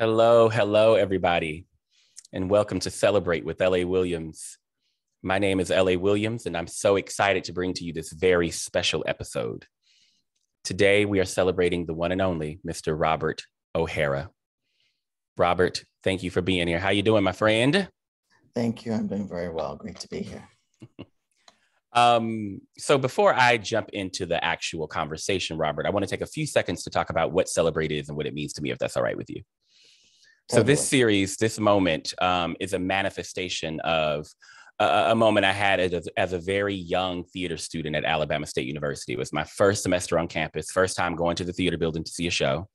Hello, hello, everybody, and welcome to Celebrate with LA Williams. My name is LA Williams, and I'm so excited to bring to you this very special episode. Today, we are celebrating the one and only Mr. Robert O'Hara. Robert, thank you for being here. How you doing, my friend? Thank you. I'm doing very well. Great to be here. um, so before I jump into the actual conversation, Robert, I want to take a few seconds to talk about what Celebrate is and what it means to me, if that's all right with you. So this series, this moment, um, is a manifestation of a, a moment I had as a, as a, very young theater student at Alabama State University. It was my first semester on campus, first time going to the theater building to see a show.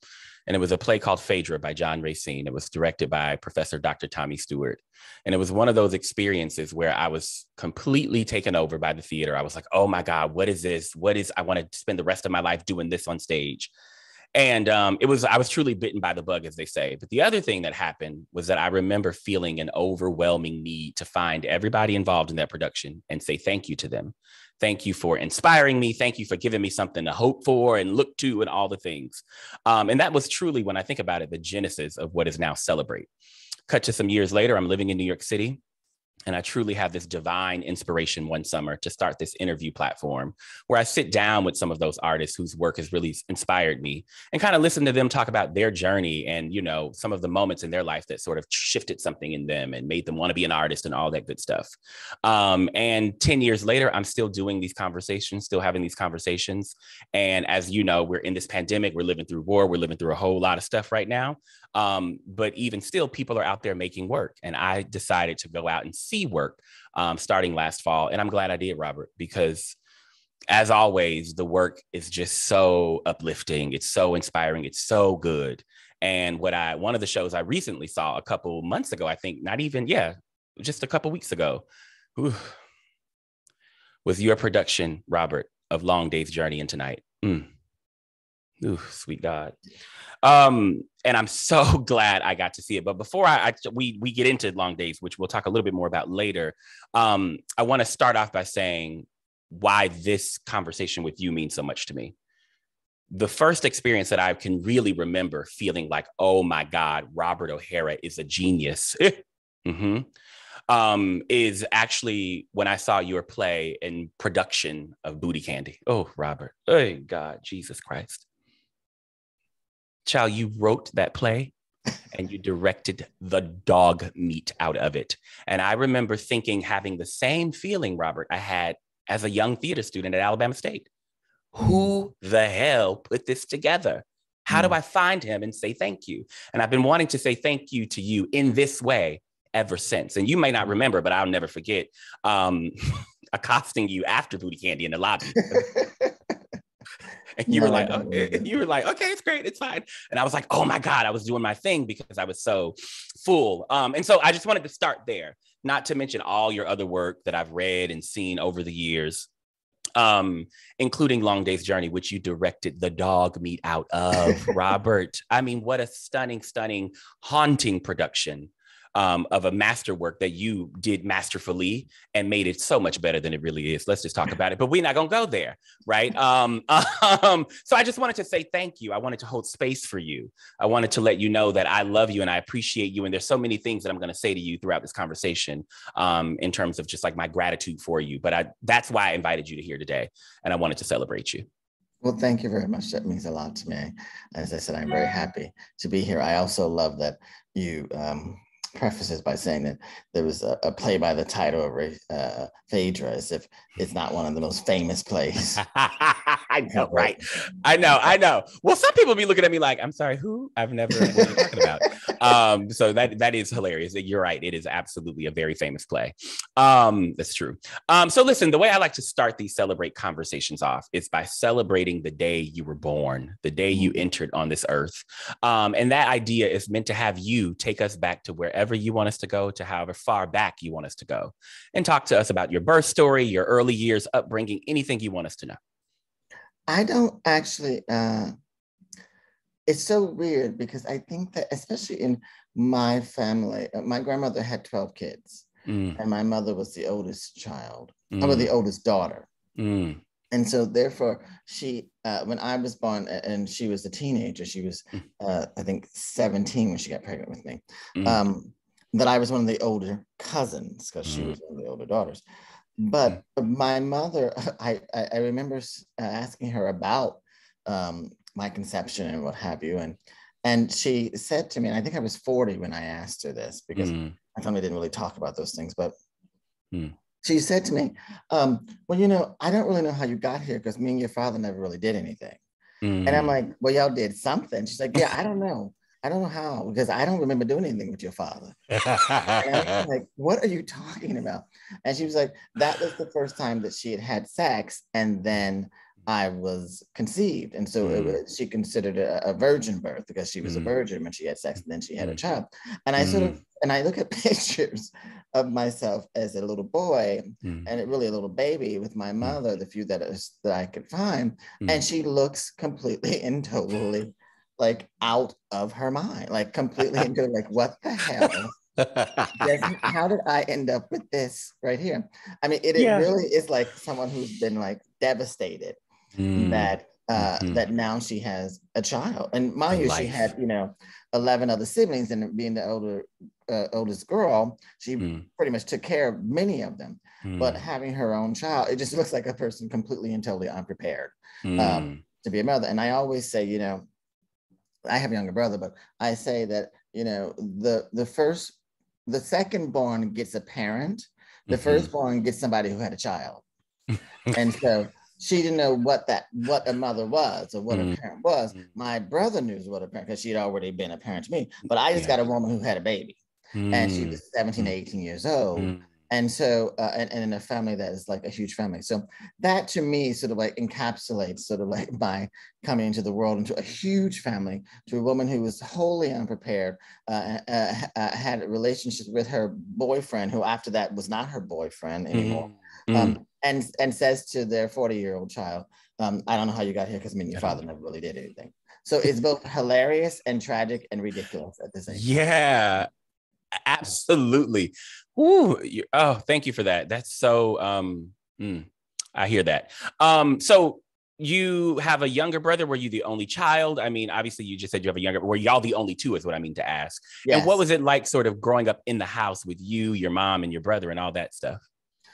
And it was a play called Phaedra by John Racine. It was directed by Professor Dr. Tommy Stewart. And it was one of those experiences where I was completely taken over by the theater. I was like, oh my God, what is this? What is, I want to spend the rest of my life doing this on stage and um, it was i was truly bitten by the bug as they say. But the other thing that happened was that i remember feeling an overwhelming need to find everybody involved in that production and say thank you to them. Thank you for inspiring me. Thank you for giving me something to hope for and look to and all the things. Um, and that was truly when i think about it the genesis of what is now celebrate. Cut to some years later i'm living in new york city and I truly have this divine inspiration one summer to start this interview platform where I sit down with some of those artists whose work has really inspired me and kind of listen to them talk about their journey and, you know, some of the moments in their life that sort of shifted something in them and made them want to be an artist and all that good stuff. Um, and 10 years later, I'm still doing these conversations, still having these conversations. And as you know, we're in this pandemic, we're living through war, we're living through a whole lot of stuff right now. Um, but even still, people are out there making work. And I decided to go out and see work um, starting last fall. And I'm glad I did, Robert, because as always, the work is just so uplifting. It's so inspiring. It's so good. And what I, one of the shows I recently saw a couple months ago, I think, not even, yeah, just a couple weeks ago, whew, was your production, Robert, of Long Day's Journey into Night. Mm. Ooh, sweet God. Um, and I'm so glad I got to see it. But before I, I, we we get into long days, which we'll talk a little bit more about later, um, I want to start off by saying why this conversation with you means so much to me. The first experience that I can really remember feeling like, oh my God, Robert O'Hara is a genius. mm-hmm. um, is actually when I saw your play and production of Bootycandy. Oh, Robert. Oh, God, Jesus Christ child, you wrote that play and you directed the dog meat out of it. And I remember thinking, having the same feeling, Robert, I had as a young theater student at Alabama State. Who the hell put this together? How do hmm. I find him and say thank you? And I've been wanting to say thank you to you in this way ever since. And you may not remember, but I'll never forget um, accosting you after Bootycandy in the lobby. and you no, were like, oh, you were like, okay, it's great, it's fine. And I was like, oh my God, I was doing my thing because I was so full. Um, and so I just wanted to start there, not to mention all your other work that I've read and seen over the years. Um, including Long Day's Journey, which you directed the dog meat out of, Robert. I mean, what a stunning, stunning, haunting production um, of a masterwork that you did masterfully and made it so much better than it really is. Let's just talk about it, but we're not going to go there, right? Um, um, so I just wanted to say thank you. I wanted to hold space for you. I wanted to let you know that I love you and I appreciate you. And there's so many things that I'm going to say to you throughout this conversation um, in terms of just like my gratitude for you. But I, that's why I invited you to here today, and I wanted to celebrate you. Well, thank you very much. That means a lot to me. As I said, I'm very happy to be here. I also love that you um, prefaces by saying that there was a, a play by the title of uh, Phaedra, as if it's not one of the most famous plays. I know, right? I know, I know. Well, some people be looking at me like, "I'm sorry, who? I've never what are you talking about." um, so that that is hilarious. You're right. It is absolutely a very famous play. Um, that's true. Um, so listen, the way I like to start these celebrate conversations off is by celebrating the day you were born, the day you mm-hmm. entered on this earth, um, and that idea is meant to have you take us back to wherever wherever you want us to go, to however far back you want us to go, and talk to us about your birth story, your early years, upbringing, anything you want us to know. I don't actually. Uh, it's so weird because I think that, especially in my family, uh, my grandmother had 12 kids, mm. and my mother was the oldest child, mm. I was the oldest daughter. Mm. And so therefore she uh, when i was born and she was a teenager she was mm. uh, i think 17 when she got pregnant with me mm. um, that i was one of the older cousins because mm. she was one of the older daughters but mm. my mother i i, I remember uh, asking her about um, my conception and what have you and and she said to me and i think i was 40 when i asked her this because mm. my family didn't really talk about those things but mm she said to me, um, Well, you know, I don't really know how you got here because me and your father never really did anything. Mm. And I'm mm. like, Well, y'all did something. She's like, Yeah, I don't know. I don't know how because I don't remember doing anything with your father. like, what are you talking about? And she was like, that was the first time that she had had sex, and then I was conceived. And so mm. it, she considered a, a, virgin birth because she was mm. a virgin when she had sex and then she had a mm. child. And I sort of, mm. and I look at pictures of myself as a little boy mm. and it, really a little baby with my mother, the few that, is, that I could find. And she looks completely and totally like out of her mind, like completely into like, what the hell? how did I end up with this right here? I mean, it, yeah. it really is like someone who's been like devastated mm. that uh, mm-hmm. that now she has a child. And mind you, she had you know eleven other siblings, and being the older uh, oldest girl, she mm. pretty much took care of many of them. Mm. But having her own child, it just looks like a person completely and totally unprepared um, mm. to be a mother. And I always say, you know, I have a younger brother, but I say that you know the the first, the second born gets a parent, the mm-hmm. firstborn gets somebody who had a child, and so she didn't know what that what a mother was or what mm. a parent was. Mm. My brother knew what a parent because she'd already been a parent to me. But I just yeah. got a woman who had a baby, mm. and she was 17, mm. 18 years old. Mm. And so, uh, and, and in a family that is like a huge family. So that to me sort of like encapsulates sort of like my coming into the world into a huge family to a woman who was wholly unprepared, uh, uh, uh had relationships with her boyfriend, who after that was not her boyfriend anymore. Mm. Um, and and says to their 40 year old child, um, I don't know how you got here because I mean your father never really did anything. So it's both hilarious and tragic and ridiculous at the same time. Yeah, absolutely. Ooh, oh, thank you for that. That's so um mm, I hear that. Um, so you have a younger brother. Were you the only child? I mean, obviously, you just said you have a younger. Were y'all the only two? Is what I mean to ask. Yes. And what was it like, sort of growing up in the house with you, your mom, and your brother, and all that stuff?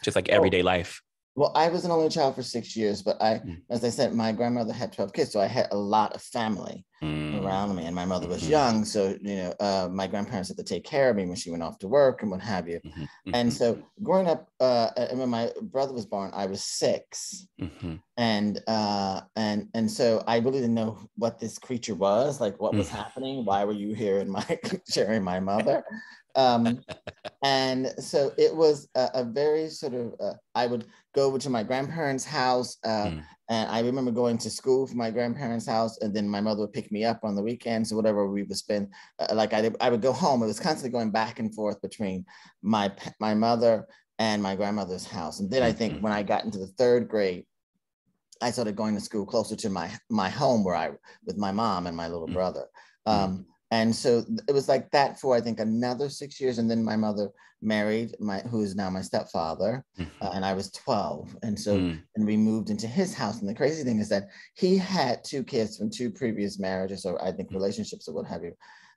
Just like everyday oh, life. Well, I was an only child for six years, but I, mm. as I said, my grandmother had 12 kids, so I had a lot of family mm. around me. And my mother was mm-hmm. young, so you know, uh, my grandparents had to take care of me when she went off to work and what have you. Mm-hmm. Mm-hmm. And so, growing up, uh, when my brother was born, I was 6 mm-hmm. and uh, and and so I really didn't know what this creature was, like what was mm. happening. Why were you here in my sharing my mother? Um, and so it was a, a very sort of uh, i would go over to my grandparents house uh, mm. and i remember going to school from my grandparents house and then my mother would pick me up on the weekends or whatever we would spend uh, like I, I would go home it was constantly going back and forth between my my mother and my grandmother's house and then i think mm-hmm. when i got into the third grade I started going to school closer to my my home where I with my mom and my little mm. brother. Um, and so it was like that for I think another six years, and then my mother married my who is now my stepfather, mm-hmm. uh, and I was twelve, and so mm. and we moved into his house. And the crazy thing is that he had two kids from two previous marriages, or I think mm. relationships or what have you.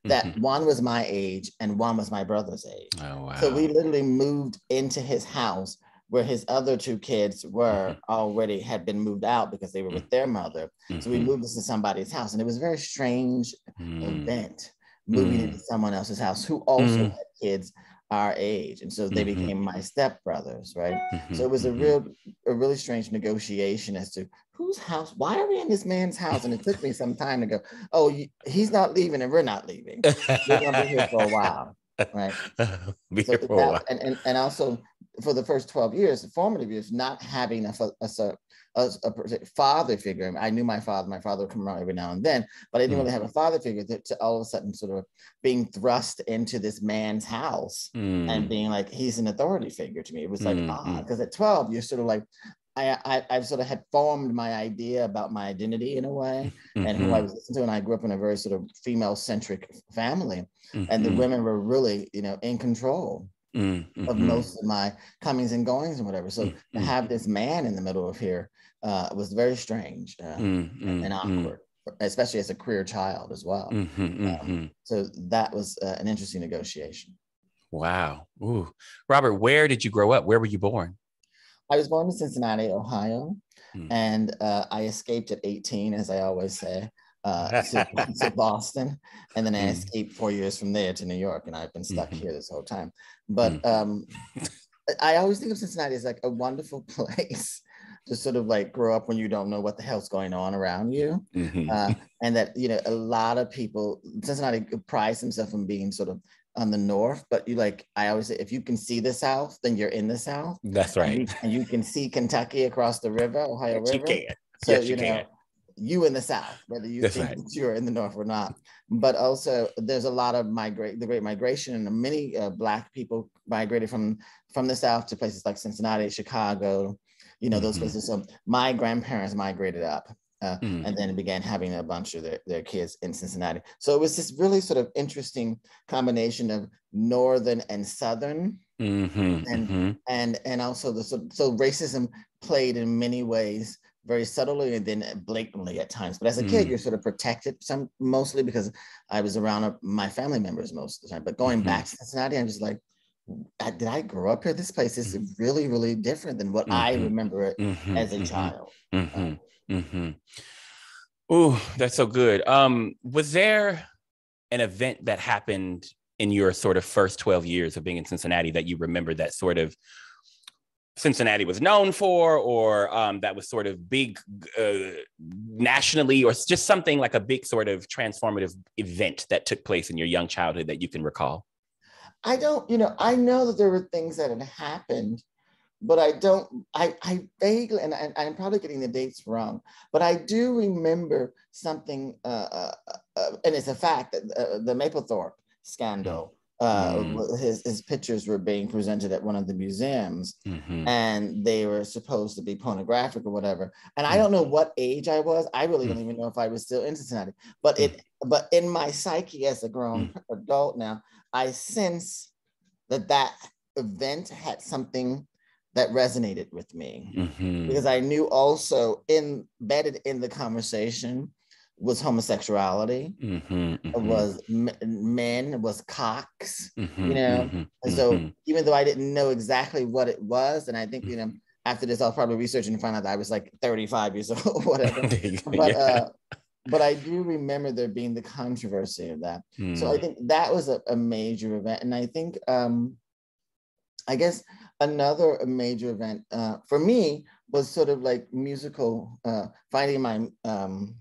That mm-hmm. one was my age and one was my brother's age. Oh, wow. So we literally moved into his house where his other two kids were mm-hmm. already had been moved out because they were with their mother. Mm-hmm. So we mm-hmm. moved us to somebody's house, and it was a very strange mm-hmm. event moving into mm. someone else's house who also mm. had kids our age, and so they mm-hmm. became my stepbrothers, right? Mm-hmm. So it was a real, a really strange negotiation as to whose house. Why are we in this man's house? And it took me some time to go. Oh, he's not leaving, and we're not leaving. We're gonna be here for a while right? so that, and, and, and also for the first 12 years, the formative years, not having a, a, a, a, father figure. I knew my father, my father would come around every now and then, but I didn't mm. really have a father figure to, to, all of a sudden sort of being thrust into this man's house mm. and being like, he's an authority figure to me. It was like, mm. ah, because at 12, you're sort of like, I, I have sort of had formed my idea about my identity in a way mm-hmm. and who I mm-hmm. was listening to. And I grew up in a very sort of female centric family, mm-hmm. and the mm-hmm. women were really, you know, in control. mm-hmm. of most of my comings and goings and whatever. So mm-hmm. to have this man in the middle of here uh, was very strange uh, mm-hmm. and awkward, especially as a queer child as well. Um, so that was uh, an interesting negotiation. Wow. Ooh. Robert, where did you grow up? Where were you born? I was born in Cincinnati, Ohio, hmm. and uh, I escaped at 18, as I always say, uh, to, to, Boston, and then I hmm. escaped four years from there to New York, and I've been stuck mm-hmm. here this whole time. But hmm. um, I always think of Cincinnati as like a wonderful place to sort of like grow up when you don't know what the hell's going on around you, mm-hmm. uh, and that you know a lot of people Cincinnati prides himself on being sort of on the north, but you like I always say if you can see the south, then you're in the south. That's right. And you, and you can see Kentucky across the river, Ohio River. You can. So yes, you, you know, can. you in the south, whether you That's think right. that you're in the north or not. But also there's a lot of migrate the great migration and many uh, black people migrated from from the south to places like Cincinnati, Chicago, you know, those mm-hmm. places. So my grandparents migrated up uh, mm. and then began having a bunch of their, their kids in Cincinnati. So it was this really sort of interesting combination of northern and southern, mm-hmm, and mm-hmm. and and also the so, so racism played in many ways very subtly and then blatantly at times. But as a kid, mm. you're sort of protected some mostly because I was around my family members most of the time. But going mm-hmm. back to Cincinnati, I'm just like, did I grow up here? This place is mm-hmm. really, really different than what I mm-hmm. remember it mm-hmm, as a mm-hmm, child. Um, Mm-hmm. Oh, that's so good. Um, was there an event that happened in your sort of first 12 years of being in Cincinnati that you remember that sort of Cincinnati was known for, or um, that was sort of big uh, nationally, or just something like a big sort of transformative event that took place in your young childhood that you can recall? I don't, you know, I know that there were things that had happened but I don't, I, I vaguely, and I, am probably getting the dates wrong, but I do remember something, uh, uh, uh, and it's a fact that uh, the Mapplethorpe scandal, uh, mm. his, his pictures were being presented at one of the museums mm-hmm. and they were supposed to be pornographic or whatever. And I don't know what age I was. I really don't mm. even know if I was still in Cincinnati, but it, mm. but in my psyche as a grown mm. adult now, I sense that that event had something that resonated with me mm-hmm. because I knew also embedded in the conversation was homosexuality, mm-hmm, mm-hmm. was men, was cocks, mm-hmm, you know. Mm-hmm, and so mm-hmm. even though I didn't know exactly what it was, and I think you know after this I'll probably research and find out that I was like 35 years old, whatever. but yeah. uh, but I do remember there being the controversy of that. So I mm. think that was a, a major event, and I think um, I guess another major event uh, for me was sort of like musical, uh, finding my um,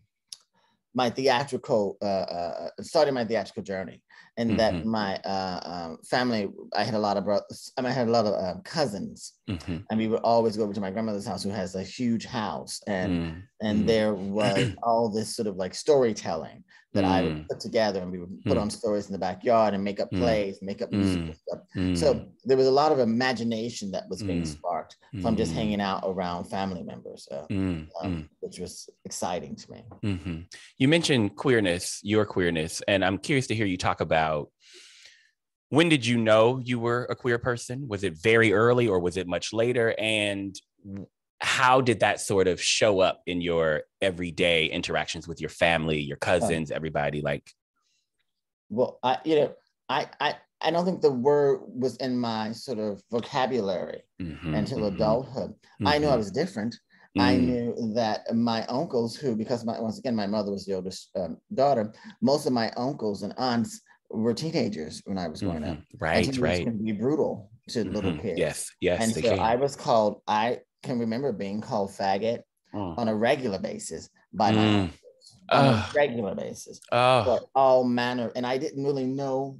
my theatrical, uh, uh, starting my theatrical journey, and mm-hmm. that my uh, um, family, I had a lot of brothers, I, mean, I had a lot of uh, cousins, mm-hmm. and we would always go over to my grandmother's house, who has a huge house, and mm-hmm. and there was all this sort of like storytelling that I would mm. put together, and we would put mm. on stories in the backyard and make up mm. plays, make up musical stuff. So there was a lot of imagination that was being sparked from just hanging out around family members, uh, um, which was exciting to me. Mm-hmm. You mentioned queerness, your queerness, and I'm curious to hear you talk about when did you know you were a queer person? Was it very early or was it much later? And how did that sort of show up in your everyday interactions with your family, your cousins, everybody? Like, well, I, you know, I, I, I don't think the word was in my sort of vocabulary mm-hmm, until mm-hmm, adulthood. Mm-hmm. I knew I mm-hmm. was different. I mm. knew that my uncles, who, because my, once again, my mother was the oldest um, daughter, most of my uncles and aunts were teenagers when I was growing up. Mm-hmm. Right, right. Can be brutal to little kids. Yes, yes. And so can. I was called. I can remember being called faggot on a regular basis by mm. my on a regular basis for all manner. And I didn't really know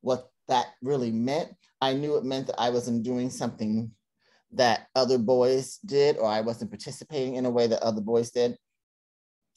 what that really meant. I knew it meant that I wasn't doing something that other boys did, or I wasn't participating in a way that other boys did.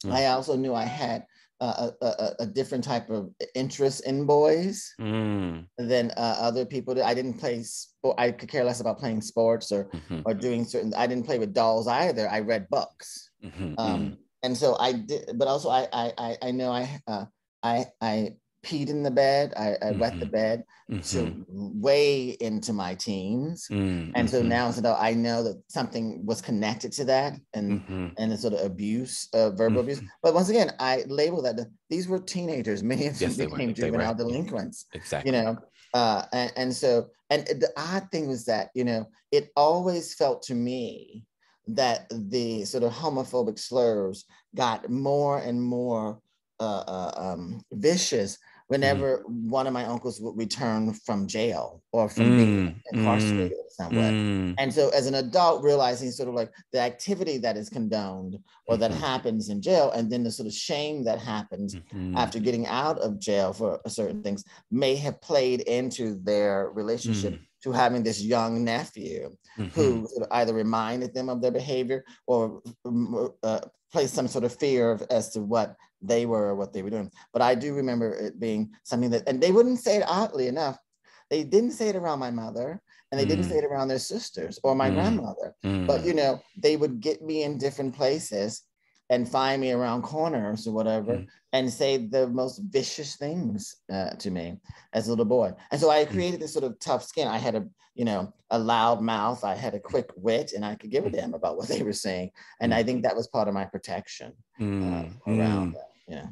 Mm. I also knew I had a, a, a, different type of interest in boys mm. than uh, other people did. I didn't play sport. I could care less about playing sports or mm-hmm. or doing certain. I didn't play with dolls either. I read books, mm-hmm. um, mm. and so I did. But also, I I I know I uh, I I peed in the bed. I, I wet the Mhm. bed Mhm. to way into my teens. Mm, And so mhm, now, so I know that something was connected to that and mhm, and the sort of abuse, uh, verbal abuse. But once again, I label that these were teenagers. Many of them Yes, became juvenile delinquents. Exactly. You know, uh, and, and so and the odd thing was that you know it always felt to me that the sort of homophobic slurs got more and more uh, uh, um, vicious whenever one of my uncles would return from jail or from being Mm, incarcerated somewhere. mm, And so, as an adult, realizing sort of like the activity that is condoned or that happens in jail, and then the sort of shame that happens after getting out of jail for certain things may have played into their relationship Mm. to having this young nephew mhm. who sort of either reminded them of their behavior or uh, placed some sort of fear of, as to what they were what they were doing. But I do remember it being something that, and they wouldn't say it oddly enough. They didn't say it around my mother, and they didn't Mm. say it around their sisters or my Mm. grandmother. But Mm, you know, they would get me in different places and find me around corners or whatever Mm. and say the most vicious things uh, to me as a little boy. And so I Mm. created this sort of tough skin. I had a, you know, a loud mouth. I had a quick wit and I could give a damn about what they were saying. And I think that was part of my protection uh, mm, around mm. that. Yeah.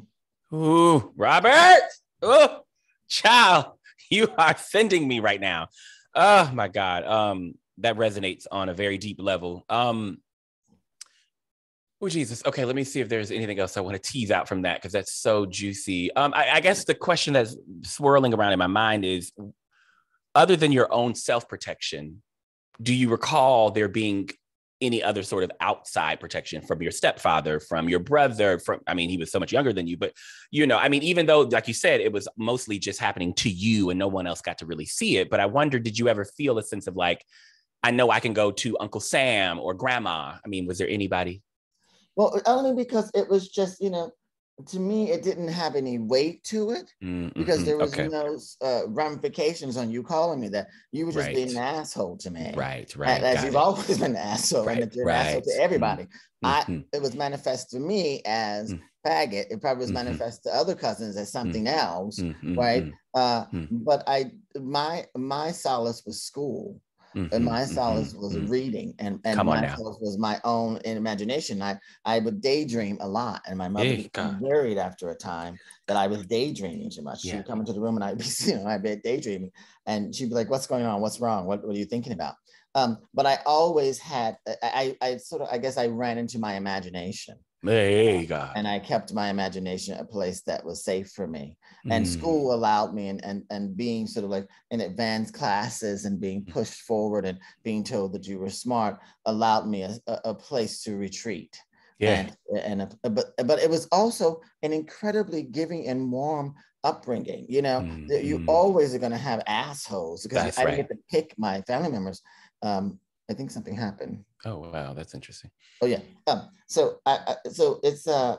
Ooh, Robert. Oh, child, you are sending me right now. Oh my God. Um, that resonates on a very deep level. Um, oh Jesus. Okay, let me see if there's anything else I want to tease out from that because that's so juicy. Um, I, I guess the question that's swirling around in my mind is, other than your own self-protection, do you recall there being any other sort of outside protection from your stepfather, from your brother, from I mean, he was so much younger than you, but you know, I mean, even though, like you said, it was mostly just happening to you and no one else got to really see it. But I wonder, did you ever feel a sense of like, I know I can go to Uncle Sam or Grandma? I mean, was there anybody? Well, only because it was just, you know, to me, it didn't have any weight to it Mm, because there was okay. no uh, ramifications on you calling me that. You were just Right. being an asshole to me. right, right. As got you've it. always been an asshole, Right, and you're an asshole right. to everybody. I Mhm, it was manifest to me as Mm. faggot. It probably was Mhm. manifest to other cousins as something else, right? Uh, Mm. But I my my solace was school, mhm, and my mhm, solace was mhm. reading, and and Come my solace was my own imagination. I I would daydream a lot, and my mother Hey, became worried after a time that I was daydreaming too much. She would come into the room, and I'd be you know I'd be daydreaming, and she'd be like, "What's going on? What's wrong? What what are you thinking about?" Um, but I always had I, I I sort of I guess I ran into my imagination Hey, God. and I kept my imagination a place that was safe for me. And Mm, school allowed me and, and and being sort of like in advanced classes and being Mm. pushed forward and being told that you were smart allowed me a, a, place to retreat. Yeah. And and a, but but it was also an incredibly giving and warm upbringing. You know, that you Mhm. always are going to have assholes because That's I didn't right. get to pick my family members. Um, I think something happened. Oh, wow. That's interesting. Oh yeah. Um, so I, I so it's uh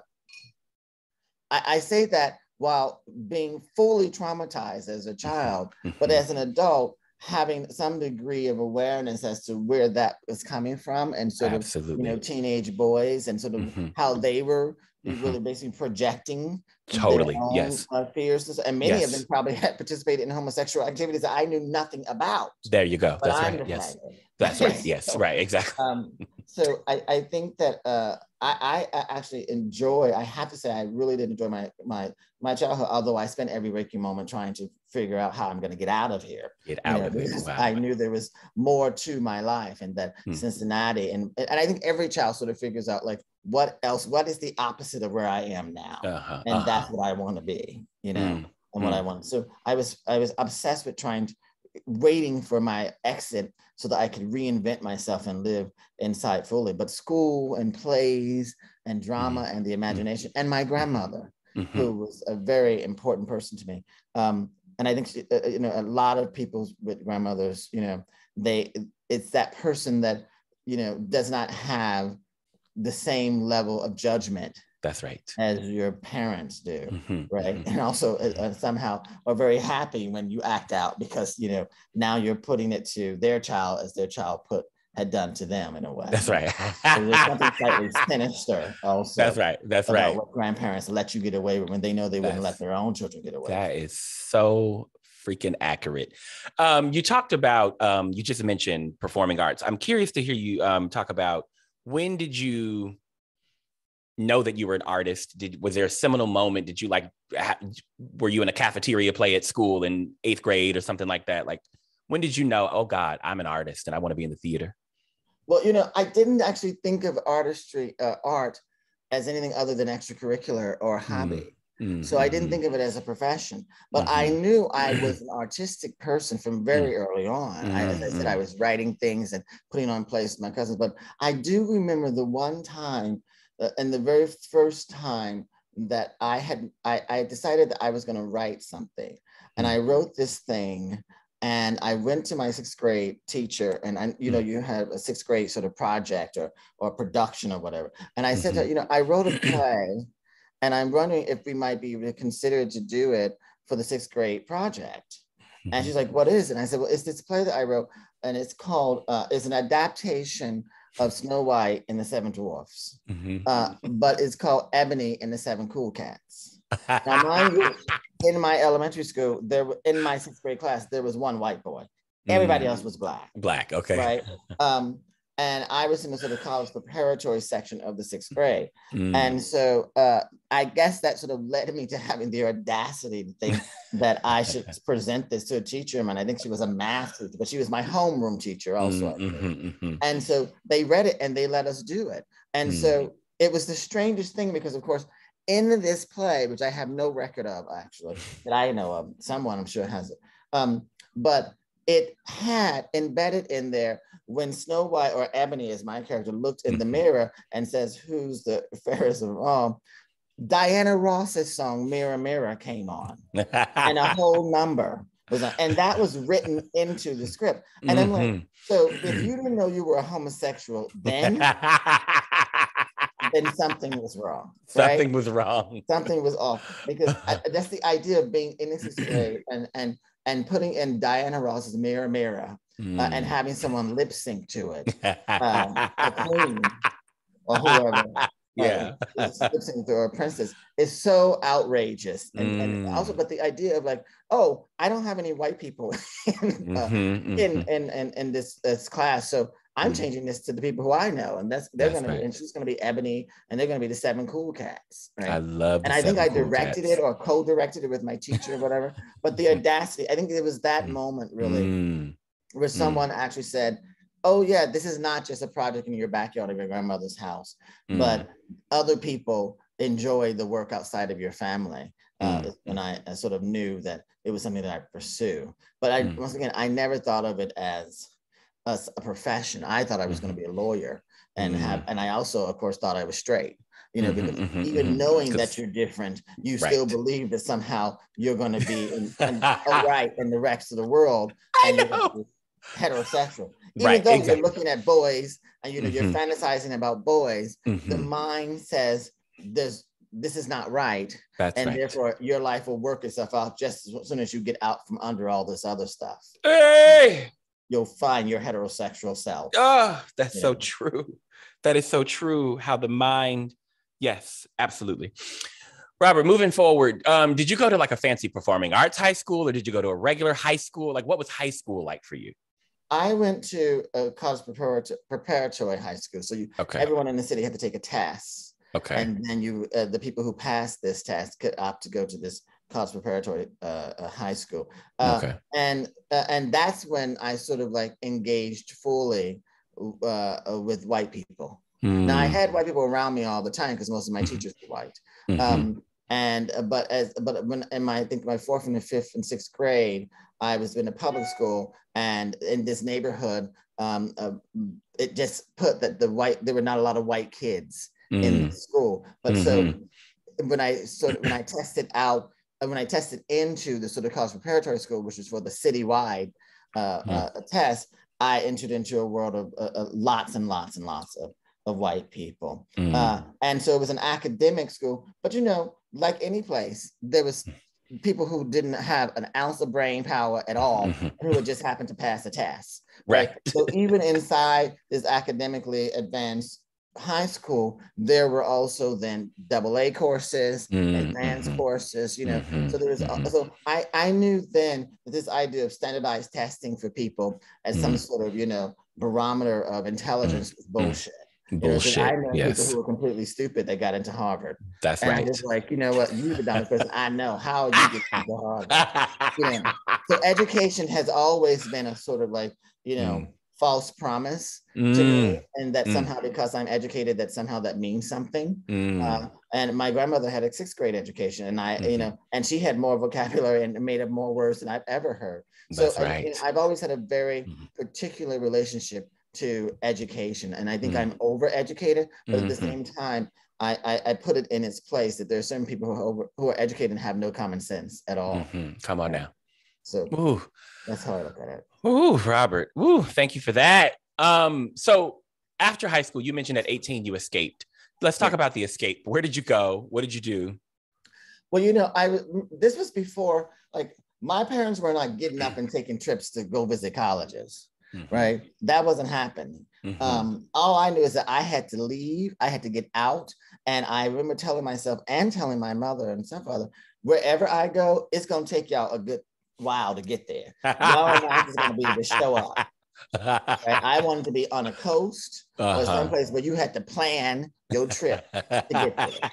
I, I say that while being fully traumatized as a child, but Mhm. as an adult, having some degree of awareness as to where that was coming from and sort of you know teenage boys and sort of Mhm. how they were really basically projecting Totally. Yes. fears and many of them probably had participated in homosexual activities that I knew nothing about. There you go. That's I'm right. Yes. That's right. Yes. So, Right. Exactly. um, so I, I think that uh, I, I actually enjoy. I have to say, I really did enjoy my my my childhood. Although I spent every waking moment trying to figure out how I'm going to get out of here. Get out know, of it. Wow. I knew there was more to my life, and that Hmm. Cincinnati, and and I think every child sort of figures out like what else, what is the opposite of where I am now, Uh-huh. and uh-huh. that's what I want to be. You know Mm, and what Mm. I want. So I was I was obsessed with trying to waiting for my exit so that I could reinvent myself and live inside fully. But school and plays and drama and the imagination and my grandmother, mhm. who was a very important person to me. Um, and I think she, uh, you know a lot of people with grandmothers, you know, they it's that person that you know does not have the same level of judgment That's right. as your parents do Mhm, right mhm. and also uh, uh, somehow are very happy when you act out because you know now you're putting it to their child as their child put had done to them in a way. That's right. there's something slightly sinister also. That's right. That's right. What grandparents let you get away with when they know they wouldn't let their own children get away. That is so freaking accurate. Um, you talked about, um, you just mentioned performing arts. I'm curious to hear you um, talk about when did you know that you were an artist? Did was there a seminal moment? Did you like ha- were you in a cafeteria play at school in eighth grade or something like that? Like when did you know, oh God, I'm an artist and I want to be in the theater? Well, you know, I didn't actually think of artistry, uh, art as anything other than extracurricular or hobby. Mm-hmm. So I didn't mm-hmm. think of it as a profession, but mm-hmm. I knew I was an artistic person from very mm. early on. Mm-hmm. I, as I said, I mm-hmm. was writing things and putting on plays with my cousins. But I do remember the one time, uh, and the very first time that I had, I, I decided that I was going to write something, and I mm. wrote this thing. And I went to my sixth grade teacher, and I, you know, mm. you have a sixth grade sort of project or or production or whatever. And I said, to, you know, I wrote a play and I'm wondering if we might be considered to do it for the sixth grade project. And she's like, what is it? And I said, well, it's this play that I wrote, and it's called, uh, it's an adaptation of Snow White and the Seven Dwarfs, mm-hmm. uh, but it's called Ebony and the Seven Cool Cats. now, mind you, in my elementary school, there in my sixth grade class, there was one white boy. Everybody mm. else was black. Black, okay. Right. Um, and I was in the sort of college preparatory section of the sixth grade. Mm. And so uh, I guess that sort of led me to having the audacity to think that I should present this to a teacher. And I think she was a math teacher, but she was my homeroom teacher also. Mm, mm-hmm, mm-hmm. And so they read it and they let us do it. And mm. so it was the strangest thing because, of course, in this play, which I have no record of actually, that I know of, someone I'm sure has it. Um, but it had embedded in there when Snow White or Ebony, as my character, looked in the mm-hmm. mirror and says, Who's the fairest of all? Diana Ross's song Mirror Mirror came on, and a whole number was on, and that was written into the script. And mm-hmm. I'm like, mm-hmm. so if you didn't know you were a homosexual, then then something was wrong. Right? Something was wrong. Something was off because I, that's the idea of being in this and and and putting in Diana Ross's Mirror Mirror mm. uh, and hmm. having someone lip sync to it, um, a queen or whoever. Yeah, uh, lip sync or a princess is so outrageous, and, mm. and, also, but the idea of like, oh, I don't have any white people in, uh, mm-hmm, in, mm-hmm. in, in, in this, this class, so I'm mm-hmm. changing this to the people who I know, and that's they're that's gonna right. be, and she's gonna be Ebony, and they're gonna be the seven cool cats. Right? I love. And I think I directed cool it or co-directed it with my teacher or whatever. but the audacity, I think it was that mm. moment really, mm. where mm. someone mm. actually said, "Oh yeah, this is not just a project in your backyard of your grandmother's house, mm. but other people enjoy the work outside of your family." Uh, mm. and I, I, sort of knew that it was something that I pursue. But I once again, I never thought of it as a, a profession. I thought I was going to mm-hmm. be a lawyer and mm-hmm. have, and I also, of course, thought I was straight. You know, mm-hmm, because mm-hmm, even mm-hmm. knowing that you're different, you right. still believe that somehow you're going to be in, in, right in the rest of the world. I know. Heterosexual. Even right, though exactly. you're looking at boys and you know you're fantasizing about boys, the mind says there's this is not right. That's and right. therefore your life will work itself out just as soon as you get out from under all this other stuff. Hey, you'll find your heterosexual self. Oh, that's so know? true. That is so true. How the mind, yes, absolutely. Robert, moving forward, um, did you go to like a fancy performing arts high school or did you go to a regular high school? Like, what was high school like for you? I went to a college preparatory high school. So you, okay. everyone in the city had to take a test. Okay. And then you, uh, the people who passed this test could opt to go to this college preparatory uh, uh, high school. Uh, okay. And uh, and that's when I sort of like engaged fully uh, uh, with white people. Mm. Now I had white people around me all the time because most of my mm-hmm. teachers were white. Mm-hmm. Um, and but as but when in my I think my fourth and fifth and sixth grade, I was in a public school, and in this neighborhood, um, it just put that the white there were not a lot of white kids mm. in school. But mm-hmm. so when I sort of when I tested out when I tested into the sort of college preparatory school, which is for the citywide uh, mm. uh, test, I entered into a world of uh, uh, lots and lots and lots of, of white people. Mm. and so it was an academic school, but you know, like any place, there was people who didn't have an ounce of brain power at all, mm-hmm. who would just happen to pass a test. Right. right. so even inside this academically advanced high school, there were also then double A courses, mm-hmm. advanced mm-hmm. courses, you know. Mm-hmm. So there was mm-hmm. so I, I knew then that this idea of standardized testing for people as some mm. sort of, you know, barometer of intelligence was bullshit. Bullshit. You know, I know yes. people who were completely stupid that got into Harvard. That's and right. I was like, you know what, You're the dumbest person I know. How you get into Harvard? So education has always been a sort of like, you know, mm. False promise mm. to me, mm. and that mm. somehow because I'm educated, that somehow that means something. Mm. Uh, and my grandmother had a sixth grade education, and I, mm-hmm. you know, and she had more vocabulary and made up more words than I've ever heard. So right. I, you know, I've always had a very mm-hmm. particular relationship to education. And I think mm-hmm. I'm overeducated, but mm-hmm. at the mm-hmm. same time, I, I, I, put it in its place that there are certain people who are, over, who are educated and have no common sense at all. Mm-hmm. Come on now. So Ooh. That's how I look at it. Ooh, Robert. Ooh, thank you for that. Um, so after high school, you mentioned at 18 you escaped. Let's talk yeah. about the escape. Where did you go? What did you do? Well, you know, I this was before like my parents were not getting up and taking trips to go visit colleges mm-hmm. right? That wasn't happening. Mm-hmm. Um, all I knew is that I had to leave, I had to get out. And I remember telling myself and telling my mother and stepfather, wherever I go, it's gonna take y'all a good while to get there. Not just gonna be to show up. right? I wanted to be on a coast uh-huh. or someplace where you had to plan your trip to get there.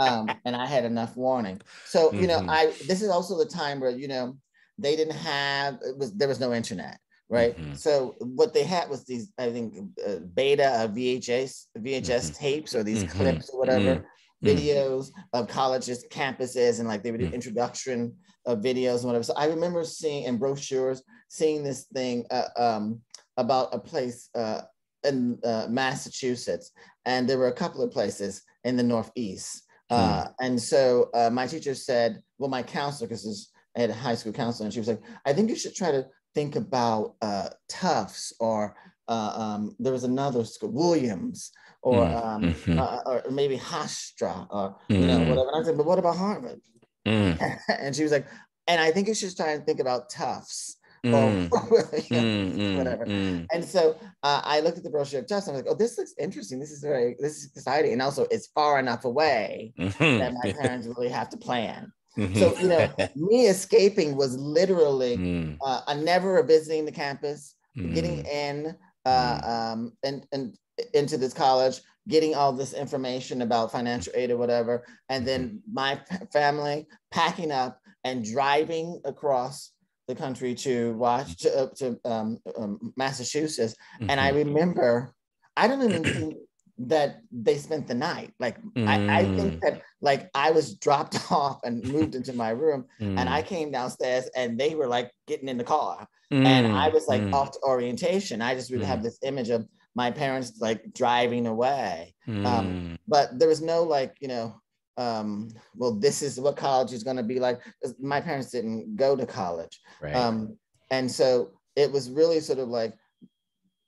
Um, and I had enough warning. So, you mm-hmm. know, I this is also the time where, you know, they didn't have it was there was no internet right? Mm-hmm. So what they had was these, I think, uh, beta uh, VHS VHS mm-hmm. tapes or these mm-hmm. clips or whatever, mm-hmm. videos of colleges, campuses, and like they would do mm. introduction of videos and whatever. So I remember seeing in brochures, seeing this thing uh, um, about a place uh, in uh, Massachusetts, and there were a couple of places in the Northeast. Uh, mm. And so my teacher said, well, my counselor, because I had a high school counselor, and she was like, I think you should try to think about uh, Tufts or uh, um, there was another school, Williams, or mm, um, mm-hmm. uh, or maybe Hofstra, or mm. you know mm. whatever. And I said, but what about Harvard? Mm. and she was like, and I think you should try and think about Tufts. Or, mm. mm, whatever. And so uh, I looked at the brochure of Tufts and I was like, oh, this looks interesting. This is very, this is exciting. And also it's far enough away mm-hmm. that my parents really have to plan. Mm-hmm. So, you know, me escaping was literally mm. uh, I never visiting the campus, mm. getting in uh, mm. um, and, and into this college, getting all this information about financial aid or whatever, and then my family packing up and driving across the country to watch to, uh, to um, um, Massachusetts. Mm-hmm. And I mm-hmm. remember, I don't even think that they spent the night. Like mm. I, I, think mm. that like I was dropped off and moved into my room mm. and I mm. came downstairs and they were like getting in the car. Mm. And I was like mm. off to orientation. I just would have this image of my parents like driving away. Um, but there was no like, you know, um, well, this is what college is going to be like. My parents didn't go to college. Right. Um, and so it was really sort of like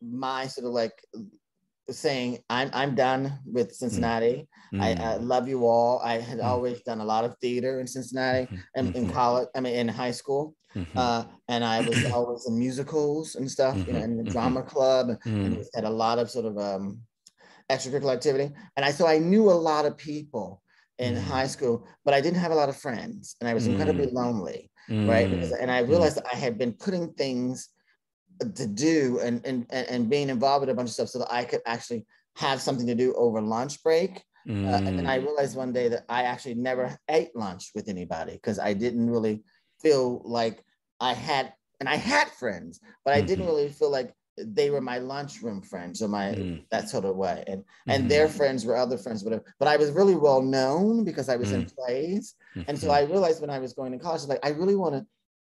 my sort of like saying I'm I'm done with Cincinnati. Mm-hmm. I, I, love you all. I had mm-hmm. always done a lot of theater in Cincinnati mm-hmm. and in mm-hmm. college. I mean, in high school, mm-hmm. uh, and I was always in musicals and stuff. You know, in the mm-hmm. drama club, and had a lot of sort of um, extracurricular activity. And I so I knew a lot of people in high school, but I didn't have a lot of friends, and I was incredibly lonely. Right, because, and I realized I had been putting things to do and, and and being involved with a bunch of stuff so that I could actually have something to do over lunch break. Mm. Uh, and then I mm. realized one day that I actually never ate lunch with anybody because I didn't really feel like I had, and I had friends, but I mm-hmm. didn't really feel like they were my lunchroom friends or my mm. that sort of way and and mm-hmm. their friends were other friends whatever but i was really well known because i was mm. in plays and so mm-hmm. i realized when i was going to college like i really want to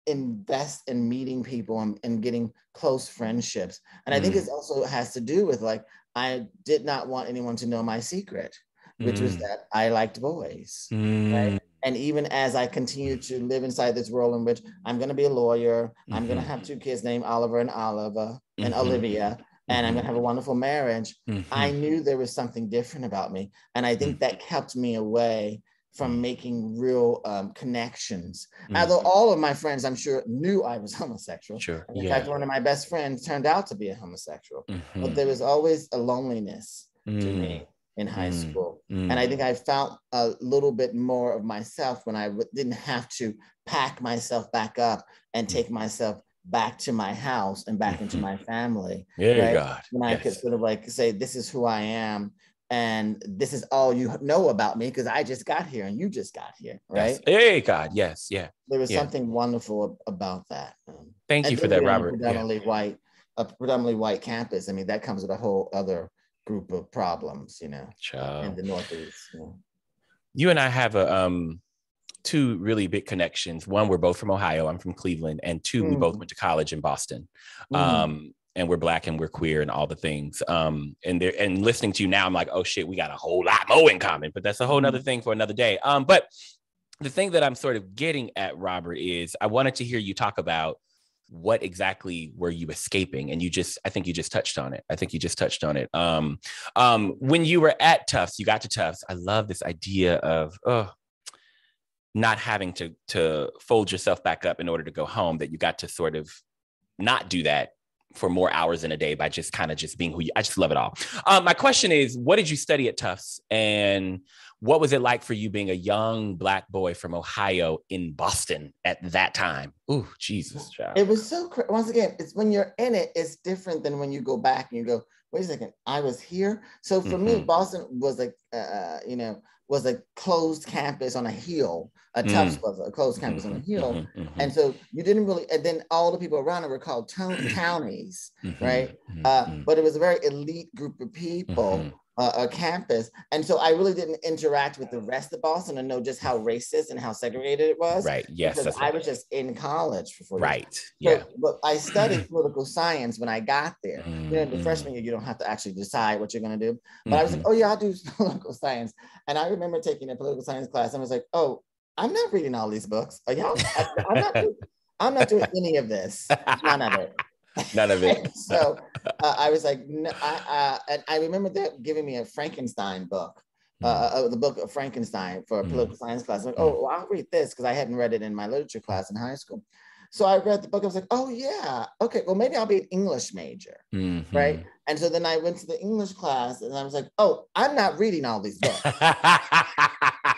invest in meeting people and, and getting close friendships. And I think mm. it also has to do with like, I did not want anyone to know my secret, which mm. was that I liked boys. Mm. Right. And even as I continue to live inside this world in which I'm going to be a lawyer, mm-hmm. I'm going to have two kids named Oliver and Oliver and mm-hmm. Olivia, and I'm going to have a wonderful marriage. Mm-hmm. I knew there was something different about me. And I think mm. that kept me away from Mm. making real um, connections. Mm. Although all of my friends, I'm sure, knew I was homosexual. Sure. In Yeah. fact, one of my best friends turned out to be a homosexual. But Mhm. there was always a loneliness to Mm. me in high Mm. school. Mm. And I think I found a little bit more of myself when I w- didn't have to pack myself back up and Mm. take myself back to my house and back into Mhm. my family. Yeah, right? God. When I could sort of like say, this is who I am. And this is all you know about me because I just got here and you just got here, right? Yes. Hey, God. Yes. Yeah. There was Yeah. something wonderful about that. Um, Thank you for that, being on a Robert. Yeah. Predominantly white, a predominantly white campus. I mean, that comes with a whole other group of problems, you know, in the Northeast. You know. You and I have a um two really big connections. One, we're both from Ohio. I'm from Cleveland, and two, we both Mm. went to college in Boston. Mhm. Um, and we're black and we're queer and all the things. Um, and there and listening to you now, I'm like, oh shit, we got a whole lot more in common. But that's a whole nother thing for another day. Um, but the thing that I'm sort of getting at, Robert, is I wanted to hear you talk about what exactly were you escaping and you just i think you just touched on it i think you just touched on it um um when you were at tufts you got to tufts i love this idea of oh not having to to fold yourself back up in order to go home that you got to sort of not do that for more hours in a day by just kind of just being who you i just love it all um, my question is what did you study at tufts and what was it like for you being a young black boy from ohio in boston at that time Ooh, jesus child. It was so once again, it's when you're in it, it's different than when you go back and you go, wait a second, I was here. So for me, Mhm. Boston was like, uh, you know, was a closed campus on a hill. A Tufts was a closed campus on a Mhm, hill. mhm, mhm, And so you didn't really, and then all the people around it were called town, counties, mhm, right? Uh, but it was a very elite group of people. Uh, a campus. And so I really didn't interact with the rest of Boston and know just how racist and how segregated it was. right yes Because I was just in college for right So, yeah but I studied political science when I got there. You know, the Mhm, freshman year, you don't have to actually decide what you're going to do. But I was like, oh, yeah, I'll do political science. And I remember taking a political science class and I was like, oh, I'm not reading all these books. Are y'all? I, am not, I'm not doing any of this. None of it. None of it so uh, I was like, no, I, uh, and I remember that giving me a Frankenstein book. Uh, uh, the book of Frankenstein for a Mm. political science class. I'm like, Mm. oh, well, I'll read this because I hadn't read it in my literature class in high school. So I read the book. I was like, oh yeah, okay. Well, maybe I'll be an English major, Mhm. right? And so then I went to the English class, and I was like, oh, I'm not reading all these books.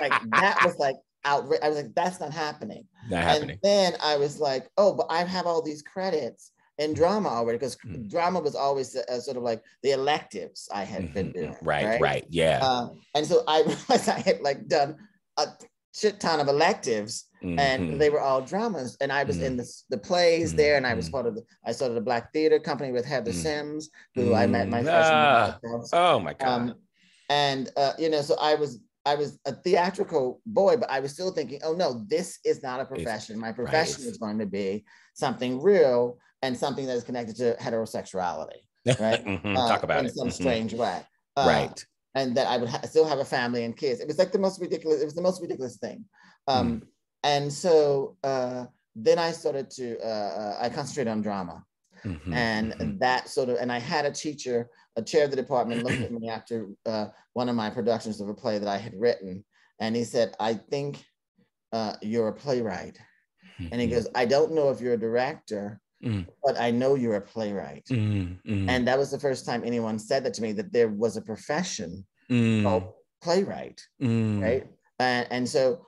like that was like outra- I was like, that's not happening. not happening And then I was like, oh, but I have all these credits in drama already because Mm. drama was always uh, sort of like the electives I had been Mhm. doing. right right yeah Uh, and so I realized I had like done a shit ton of electives Mhm. and they were all dramas. And I was Mm. in the, the plays there and I was Mhm. part of the, I started a Black Theater Company with Heather Mm. Simms, who I met my Mm. freshman year Ah. oh my god Um, and uh, you know, so I was I was a theatrical boy, but I was still thinking, oh no, this is not a profession. My profession it's- is going to be something real and something that is connected to heterosexuality, right? Mhm. uh, talk about in it some Mhm. strange way. Uh, right And that I would ha- still have a family and kids. It was like the most ridiculous. It was the most ridiculous thing. Um, Mm. And so uh, then I started to uh, uh, I concentrated on drama Mhm. and Mhm. that sort of and i had a teacher a chair of the department looked at me after uh, one of my productions of a play that i had written and he said i think uh, you're a playwright and he Mhm. goes i don't know if you're a director Mm. but i know you're a playwright. Mm, mm, and that was the first time anyone said that to me that there was a profession mm, called playwright mm. right? And, and so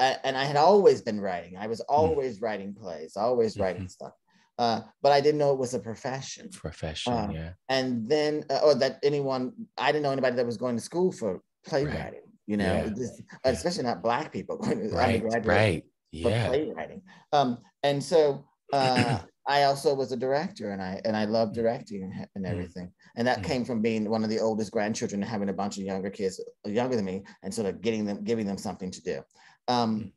and i had always been writing. I was always writing plays always writing stuff. Uh, but i didn't know it was a profession. Profession, Uh, yeah. and then uh, or that anyone i didn't know anybody that was going to school for playwriting you know? Yeah. just, especially not black people going to Right, undergraduate right. for Yeah. playwriting. Um and so uh i also was a director and i and i love directing and, Mm. everything and that Mm. came from being one of the oldest grandchildren and having a bunch of younger kids younger than me and sort of getting them giving them something to do um Mm.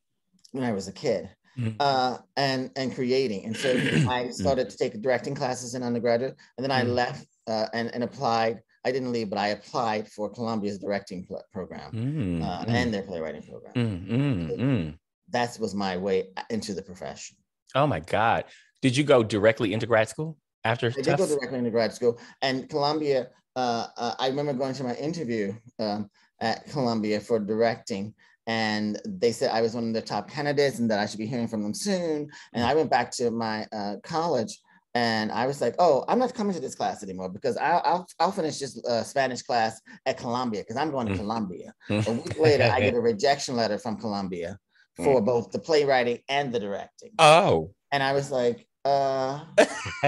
when i was a kid Mm. uh, and and creating. And so I started to take directing classes in undergraduate, and then I Mm. left uh, and and applied. I didn't leave, but I applied for Columbia's directing pl- program Mm, uh, mm, and their playwriting program. mm, mm, mm. That was my way into the profession. Oh my God. Did you go directly into grad school after I did go directly into grad school, and Columbia. Uh, uh, I remember going to my interview um, at Columbia for directing, and they said I was one of the top candidates and that I should be hearing from them soon. And I went back to my uh, college and I was like, oh, I'm not coming to this class anymore because I'll, I'll, I'll finish this uh, Spanish class at Columbia because I'm going to mm. Columbia. a week later, I get a rejection letter from Columbia for mm. both the playwriting and the directing. Oh. And I was like, uh,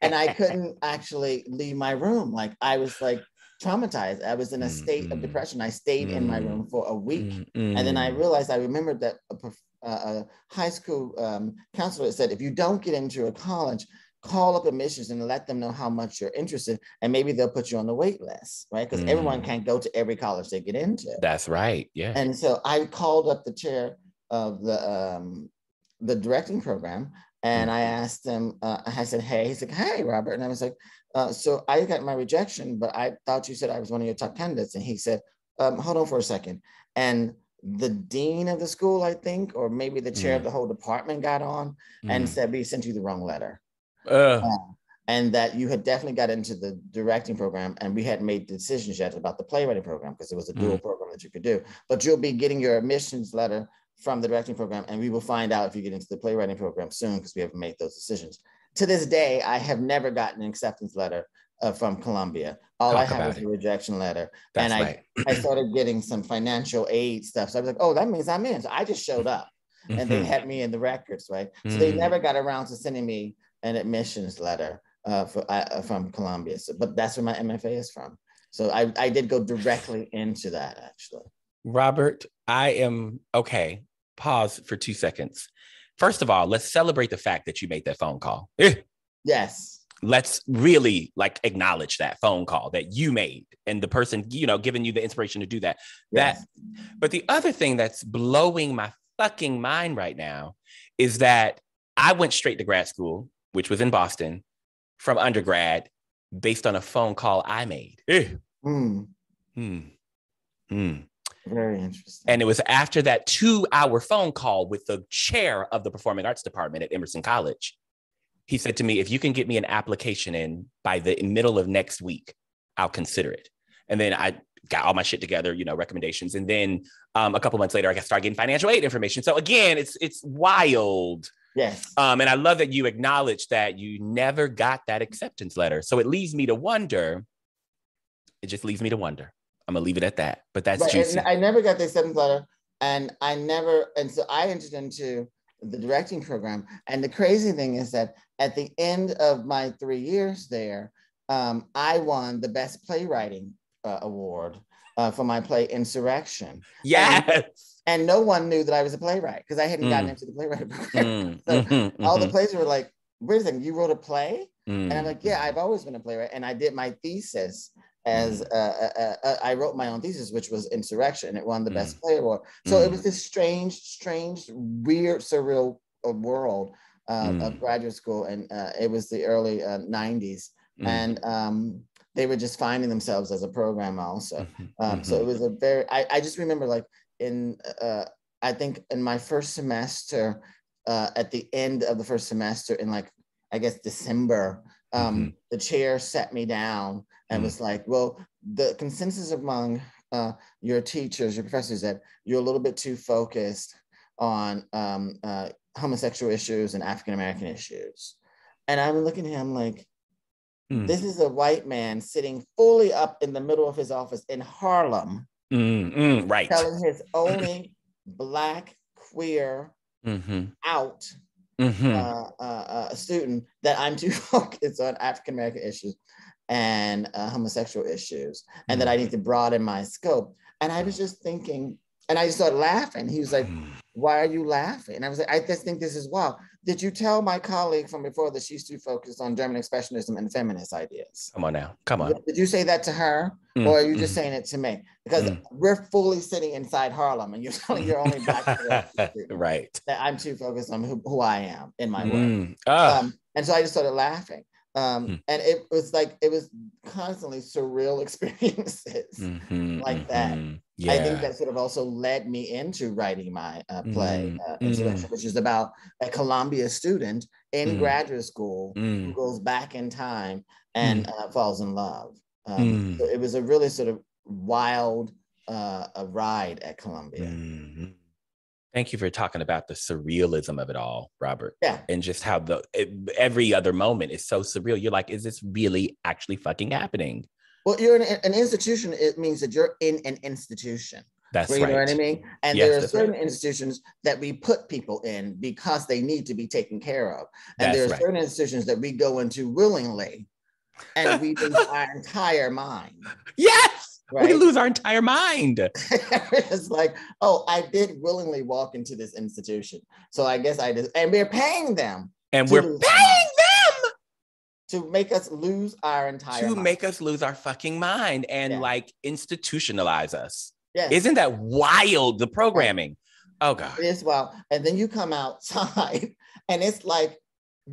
and I couldn't actually leave my room. Like I was like traumatized. I was in a state mm-hmm. of depression. I stayed mm-hmm. in my room for a week, mm-hmm. and then I realized I remembered that a, a high school um, counselor said, if you don't get into a college, call up admissions and let them know how much you're interested, and maybe they'll put you on the wait list, right? Because everyone mm. can't go to every college they get into. That's right. Yeah. And so I called up the chair of the um, the directing program and I mm-hmm. asked him, uh, I said, hey, he's like, hey, Robert. And I was like, uh, so I got my rejection, but I thought you said I was one of your top candidates. And he said, um, hold on for a second. And the dean of the school, I think, or maybe the chair mm. of the whole department got on mm. and said, we sent you the wrong letter. Uh. Uh, and that you had definitely got into the directing program and we hadn't made decisions yet about the playwriting program because it was a dual mm. program that you could do. But you'll be getting your admissions letter from the directing program, and we will find out if you get into the playwriting program soon because we haven't made those decisions. To this day, I have never gotten an acceptance letter uh, from Columbia. All Talk I have is a rejection letter. That's and I, I started getting some financial aid stuff. So I was like, oh, that means I'm in. So I just showed up and mm-hmm. they had me in the records, right? So mm-hmm. they mm. never got around to sending me an admissions letter uh, for, uh, from Columbia. So, but that's where my MFA is from. So I, I did go directly into that actually. Robert, I am okay. Pause for two seconds. First of all, let's celebrate the fact that you made that phone call. Eh. Yes. Let's really like acknowledge that phone call that you made and the person, you know, giving you the inspiration to do that. Yes. That but the other thing that's blowing my fucking mind right now is that I went straight to grad school, which was in Boston, from undergrad based on a phone call I made. Mm. Hmm. Hmm. Very interesting. And it was after that two hour phone call with the chair of the performing arts department at Emerson College. He said to me, if you can get me an application in by the middle of next week, I'll consider it. And then I got all my shit together, you know, recommendations. And then um, a couple months later, I got started getting financial aid information. So again, it's it's wild. Yes. Um, and I love that you acknowledge that you never got that acceptance letter. So it leaves me to wonder. It just leaves me to wonder I'm gonna leave it at that. But that's but juicy. I never got the acceptance letter, and I never, and so I entered into the directing program. And the crazy thing is that at the end of my three years there, um, I won the best playwriting uh, award uh, for my play Insurrection. Yes. And, and, no one knew that I was a playwright because I hadn't mm. gotten into the playwright. Mm. so mm-hmm, all mm-hmm. the plays were like, wait a second, you wrote a play? Mm. And I'm like, yeah, I've always been a playwright. And I did my thesis as mm. uh, uh, uh, I wrote my own thesis, which was insurrection. It won the mm. best play award. So mm. it was this strange, strange, weird, surreal uh, world uh, mm. of graduate school, and uh, it was the early '90s, mm. and um, they were just finding themselves as a program also. Mm-hmm. Um, mm-hmm. So it was a very. I, I just remember like in I think in my first semester, at the end of the first semester, in like I guess December um, mm-hmm. the chair sat me down and mm-hmm. was like, well, the consensus among uh, your teachers, your professors, that you're a little bit too focused on um, uh, homosexual issues and African American issues. And I'm looking at him like, mm. this is a white man sitting fully up in the middle of his office in Harlem, mm, right, telling his only black queer mm-hmm. out mm-hmm. uh, uh, a student that I'm too focused on African American issues and uh, homosexual issues, and that I need to broaden my scope. And I was just thinking, and I just started laughing. He was like, mm. "Why are you laughing?" And I was like, "I just think this is wild." Did you tell my colleague from before that she's too focused on German expressionism and feminist ideas? Come on now, come on. Did you say that to her, mm, or are you mm. just saying it to me? Because mm. we're fully sitting inside Harlem, and you're telling your only black right that I'm too focused on who, who I am in my work. Mm. Ah. Um, and so I just started laughing. Um, mm. And it was like it was constantly surreal experiences mm-hmm, like that. Mm-hmm. Yeah. I think that sort of also led me into writing my uh, play, mm-hmm. uh, which is about a Columbia student in mm. graduate school who mm. goes back in time and mm. uh, falls in love. Um, so it was a really sort of wild, uh, a ride at Columbia. Mhm. Thank you for talking about the surrealism of it all, Robert. Yeah. And just how the every other moment is so surreal. You're like, is this really actually fucking happening? Well, you're in an institution. It means that you're in an institution. That's you right. You know what I mean? And Yes, there are that's right. certain institutions that we put people in because they need to be taken care of. And That's there are right. certain institutions that we go into willingly and we lose our entire mind. Yes. Right? We lose our entire mind. it's like, oh, I did willingly walk into this institution. So I guess I just, and we're paying them And we're paying them to make us lose our entire to mind. make us lose our fucking mind and Yeah. like institutionalize us. yes. Isn't that wild? The programming. Oh God. It is well, and then you come outside, and it's like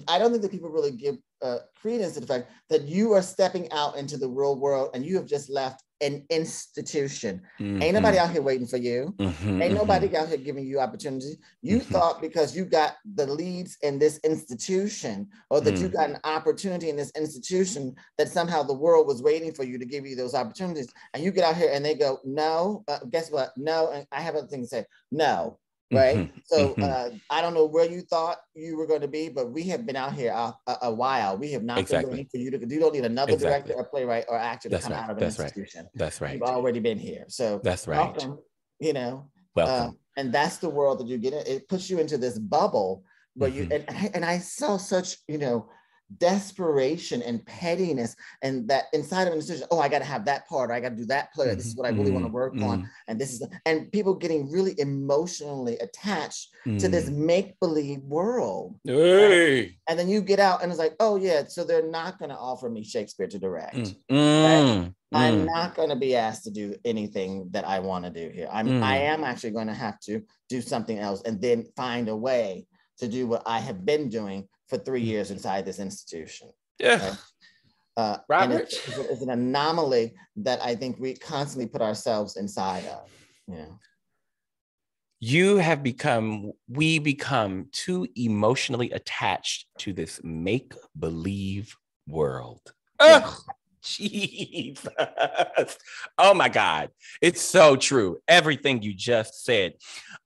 I don't think that people really give uh, credence to the fact that you are stepping out into the real world, and you have just left an institution. Ain't nobody out here waiting for you. Mhm, Ain't nobody out here giving you opportunities. You Mhm. thought because you got the leads in this institution, or that you Mm. got an opportunity in this institution, that somehow the world was waiting for you to give you those opportunities. And you get out here and they go, no, uh, guess what? No, and I have other things to say. No, right? Mhm, So mhm. uh, I don't know where you thought you were going to be, but we have been out here a, a, a while. We have not Exactly. been waiting for you to. You don't need another Exactly. director or playwright or actor to That's come right, out of an that's right. institution. That's right. You've already been here. So That's right. welcome, you know, Welcome. um, and that's the world that you get in. It puts you into this bubble where you Mhm. and, and and I saw such you know desperation and pettiness and that inside of an institution. Oh, I got to have that part. Or I got to do that play. or This is what I really want to Mhm, work on. mhm, And this is and people getting really emotionally attached to this mhm. make believe world. Hey. And then you get out and it's like, oh yeah, so they're not going to offer me Shakespeare to direct. Mm, mm, I'm mm. not going to be asked to do anything that I want to do here. I'm Mm. I am actually going to have to do something else and then find a way to do what I have been doing for three years inside this institution. Yeah. Uh, Robert? it's, it's- an anomaly that I think we constantly put ourselves inside of. Yeah. You have become, we become too emotionally attached to this make believe world. Yeah. Ugh, Jesus. Oh my God. It's so true. Everything you just said.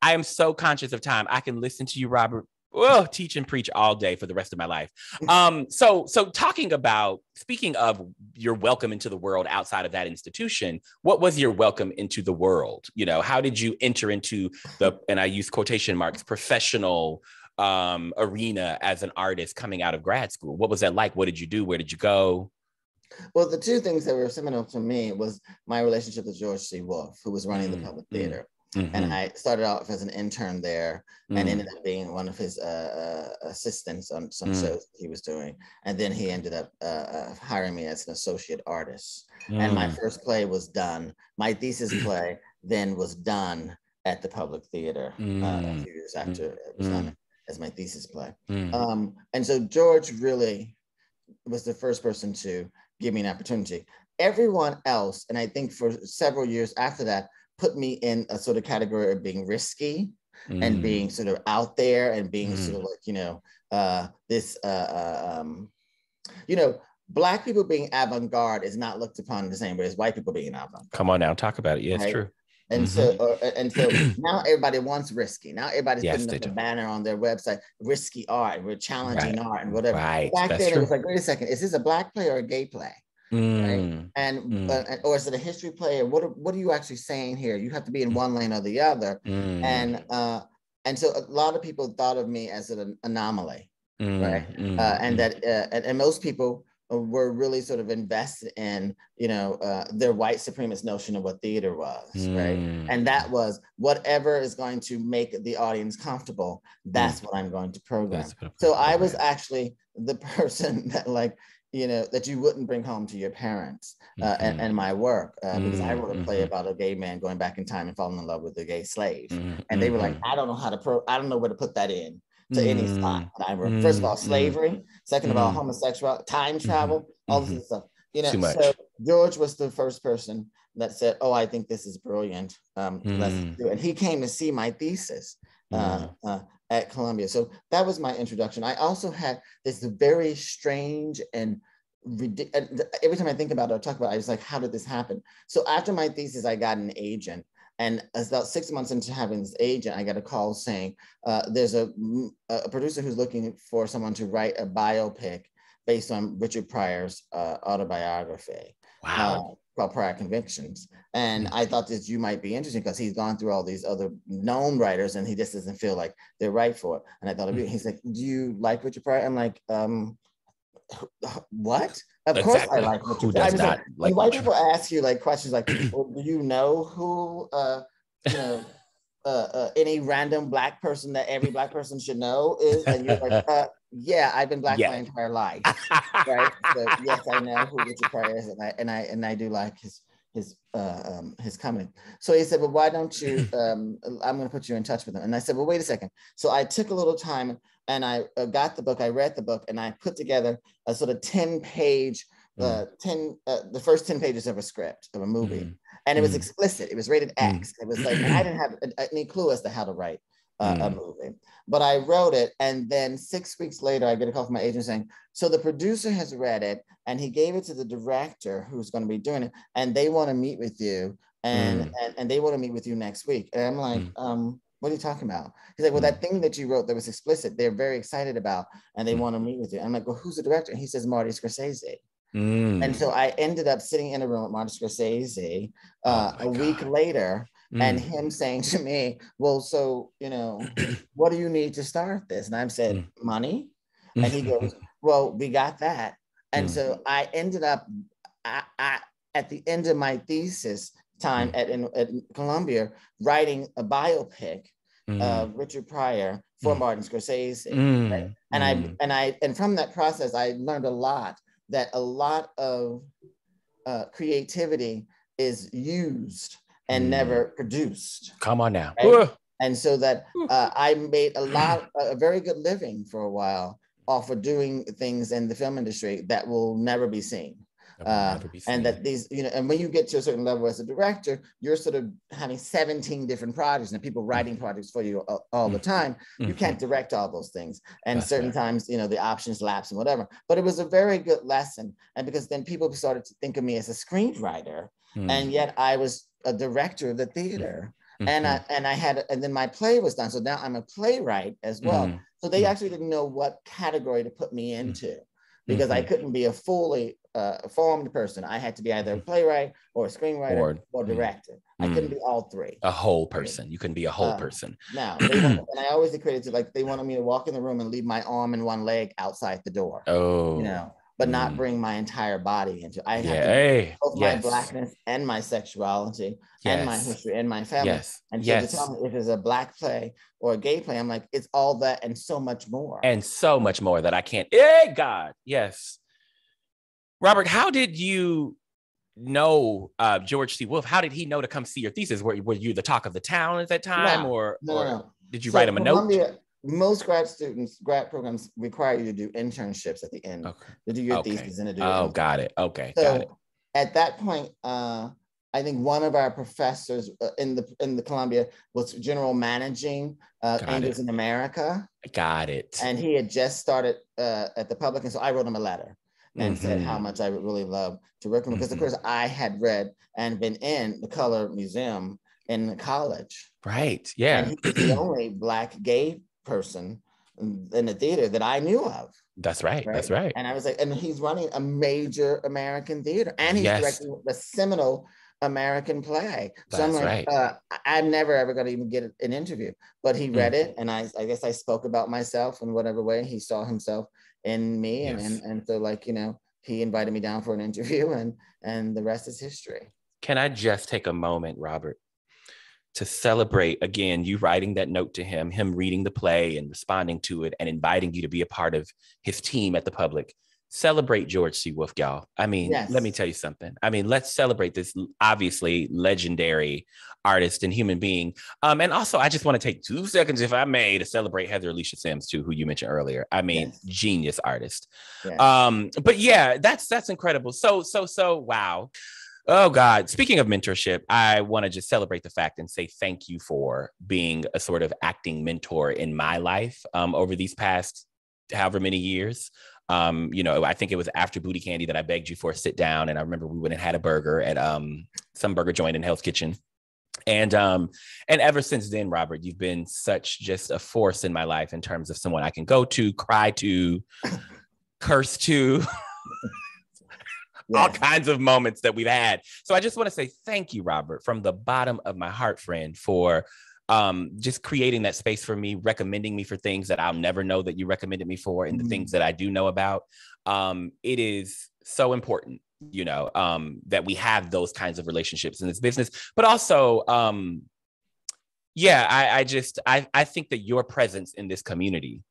I am so conscious of time. I can listen to you, Robert. Oh, teach and preach all day for the rest of my life. Um, so, so talking about speaking of your welcome into the world outside of that institution, what was your welcome into the world? You know, how did you enter into the and I use quotation marks professional um arena as an artist coming out of grad school? What was that like? What did you do? Where did you go? Well, the two things that were seminal to me was my relationship with George C. Wolfe, who was running Mm, the public mm, theater. Mhm, And I started off as an intern there and mm, ended up being one of his uh, uh, assistants on some Mm. shows he was doing. And then he ended up uh, uh, hiring me as an associate artist. And my mm, first play was done. My thesis play then was done at the Public Theater uh, a Mm. few years after it was Mm. done as my thesis play. mm, Um, and so George really was the first person to give me an opportunity. Everyone else, and I think for several years after that, put me in a sort of category of being risky and mm. being sort of out there and being Mm. sort of like, you know, uh, this, uh, uh, um, you know, black people being avant-garde is not looked upon the same way as white people being avant-garde. Come on now, talk about it. Yeah, it's true. And so, uh, and so now everybody wants risky. Now everybody's Yes, putting up a do. banner on their website, risky art, we're challenging art and whatever. Right. Back That's then, it was like, wait a second, is this a black play or a gay play? Mm, And, Mm. uh, or is it a history player? What are, what are you actually saying here? You have to be in one lane or the other. mm, And uh, and so a lot of people thought of me as an anomaly, mm, right? mm, uh, and mm. that uh, and, and most people were really sort of invested in you know uh, their white supremacist notion of what theater was, right? Mm, And that was whatever is going to make the audience comfortable. That's what I'm going to program. So I was actually the person that like, you know, that you wouldn't bring home to your parents uh, and, Mhm. and my work uh, because I Mm, wrote a play mhm. about a gay man going back in time and falling in love with a gay slave. Mm, And they were like, mhm. I don't know how to pro, I don't know where to put that in to any spot. Mm, that I wrote. First of all, mm, slavery. Second of all, mm. homosexual, time travel, all this stuff. You know, so George was the first person that said, "Oh, I think this is brilliant. Um, let's Mm. do." it." And he came to see my thesis uh, uh, at Columbia. So that was my introduction. I also had this very strange and every time I think about it or talk about it, I was like, how did this happen? So after my thesis, I got an agent. And about six months into having this agent, I got a call saying uh, there's a, a producer who's looking for someone to write a biopic based on Richard Pryor's uh, autobiography. Wow. Uh, called Pryor Convictions. And I thought that you might be interesting because he's gone through all these other known writers and he just doesn't feel like they're right for it. And I thought, mm-hmm. he's like, do you like Richard Pryor? I'm like, um, what? Of exactly. course I like Richard. Who does not like, like white people ask you like questions like, well, do you know who, uh, you know, uh, uh, any random black person that every black person should know is, and you're like, uh, yeah, I've been black yeah. my entire life, right? So yes, I know who Richard Pryor is, and I and I and I do like his his uh, um, his comedy. So he said, well, why don't you? Um, I'm going to put you in touch with him. And I said, well, wait a second. So I took a little time and I uh, got the book, I read the book, and I put together a sort of 10 page, mm. 10, uh, the first 10 pages of a script of a movie. Mm. And it was mm. explicit, it was rated mm. X. It was like, I didn't have any clue as to how to write uh, a movie. But I wrote it, and then six weeks later, I get a call from my agent saying, "So the producer has read it, and he gave it to the director who's going to be doing it, and they want to meet with you, and mm. and, and, they want to meet with you next week." And I'm like, mm. um, what are you talking about? He's like, well, that thing that you wrote that was explicit, they're very excited about, and they mm. want to meet with you. I'm like, well, who's the director? And he says, Marty Scorsese. Mm. And so I ended up sitting in a room with Martin Scorsese uh, oh a God. week later, mm. and him saying to me, well, so, you know, what do you need to start this? And I said, mm. money. And he goes, well, we got that. And mm. so I ended up I, I, at the end of my thesis time mm. at, in, at Columbia writing a biopic mm. of Richard Pryor for mm. Martin Scorsese. Mm. Right? And I mm. and I and from that process, I learned a lot that a lot of uh, creativity is used and mm. never produced. Come on now. Right? And so that uh, I made a lot, a very good living for a while off of doing things in the film industry that will never be seen. Uh, and that these, you know, and when you get to a certain level as a director, you're sort of having 17 different projects and people writing projects for you all, all the mm-hmm. time. You mm-hmm. can't direct all those things. And That's certain right. times, you know, the options lapse and whatever. But it was a very good lesson. And because then people started to think of me as a screenwriter, mm-hmm. and yet I was a director of the theater. Mm-hmm. And I and I had and then my play was done. So now I'm a playwright as well. Mm-hmm. So they mm-hmm. actually didn't know what category to put me into because I couldn't be a fully uh, formed person. I had to be either a mm-hmm. playwright or a screenwriter or, or mm-hmm. director. Mm. I couldn't be all three. A whole person. You couldn't be a whole uh, person. Now, and I always equated to like they wanted me to walk in the room and leave my arm and one leg outside the door. Oh, you know, but mm. not bring my entire body into. I yeah. Hey. both yes. my blackness and my sexuality yes. and my history and my family. Yes. And so yes. to tell me if it's a black play or a gay play, I'm like, it's all that and so much more. And so much more that I can't. Hey, God, yes Robert, how did you know uh, George C. Wolfe? How did he know to come see your thesis? Were, were you the talk of the town at that time, no, or, no, or no. did you so write him a Columbia, note? Most grad students, grad programs require you to do internships at the end okay. to do your okay. thesis and to do. Oh, got it. Okay, so got it. At that point, uh, I think one of our professors uh, in the in the Columbia was general managing uh, Angels in America. Got it. And he had just started uh, at the public, and so I wrote him a letter and mm-hmm. said how mm-hmm. much I would really love to work with him because of mm-hmm. course I had read and been in the Colored Museum in the college. Right. Yeah. The only black gay person in the theater that I knew of. That's right, right. That's right. And I was like, and he's running a major American theater, and he's yes. directing the seminal American play. So That's I'm like, right. uh, I'm never ever going to even get an interview. But he read mm-hmm. it, and I, I guess I spoke about myself in whatever way he saw himself in me yes. and, and and so like you know he invited me down for an interview and and the rest is history can i just take a moment robert to celebrate again you writing that note to him him reading the play and responding to it and inviting you to be a part of his team at the public celebrate George C. Wolfe, y'all. I mean, yes. let me tell you something. I mean, let's celebrate this obviously legendary artist and human being. Um, and also, I just want to take two seconds, if I may, to celebrate Heather Alicia Simms too, who you mentioned earlier. I mean, yes. genius artist. Yes. Um, but yeah, that's that's incredible. So so so wow. Oh God. Speaking of mentorship, I want to just celebrate the fact and say thank you for being a sort of acting mentor in my life um, over these past however many years. Um, you know, I think it was after Bootycandy that I begged you for a sit down, and I remember we went and had a burger at um, some burger joint in Hell's Kitchen. And um, and ever since then, Robert, you've been such just a force in my life in terms of someone I can go to, cry to, curse to. All kinds of moments that we've had. So I just want to say thank you, Robert, from the bottom of my heart, friend, for um, just creating that space for me, recommending me for things that I'll never know that you recommended me for, and mm-hmm. the things that I do know about. Um, it is so important, you know, um, that we have those kinds of relationships in this business, but also, um, yeah, I, I just I, I think that your presence in this community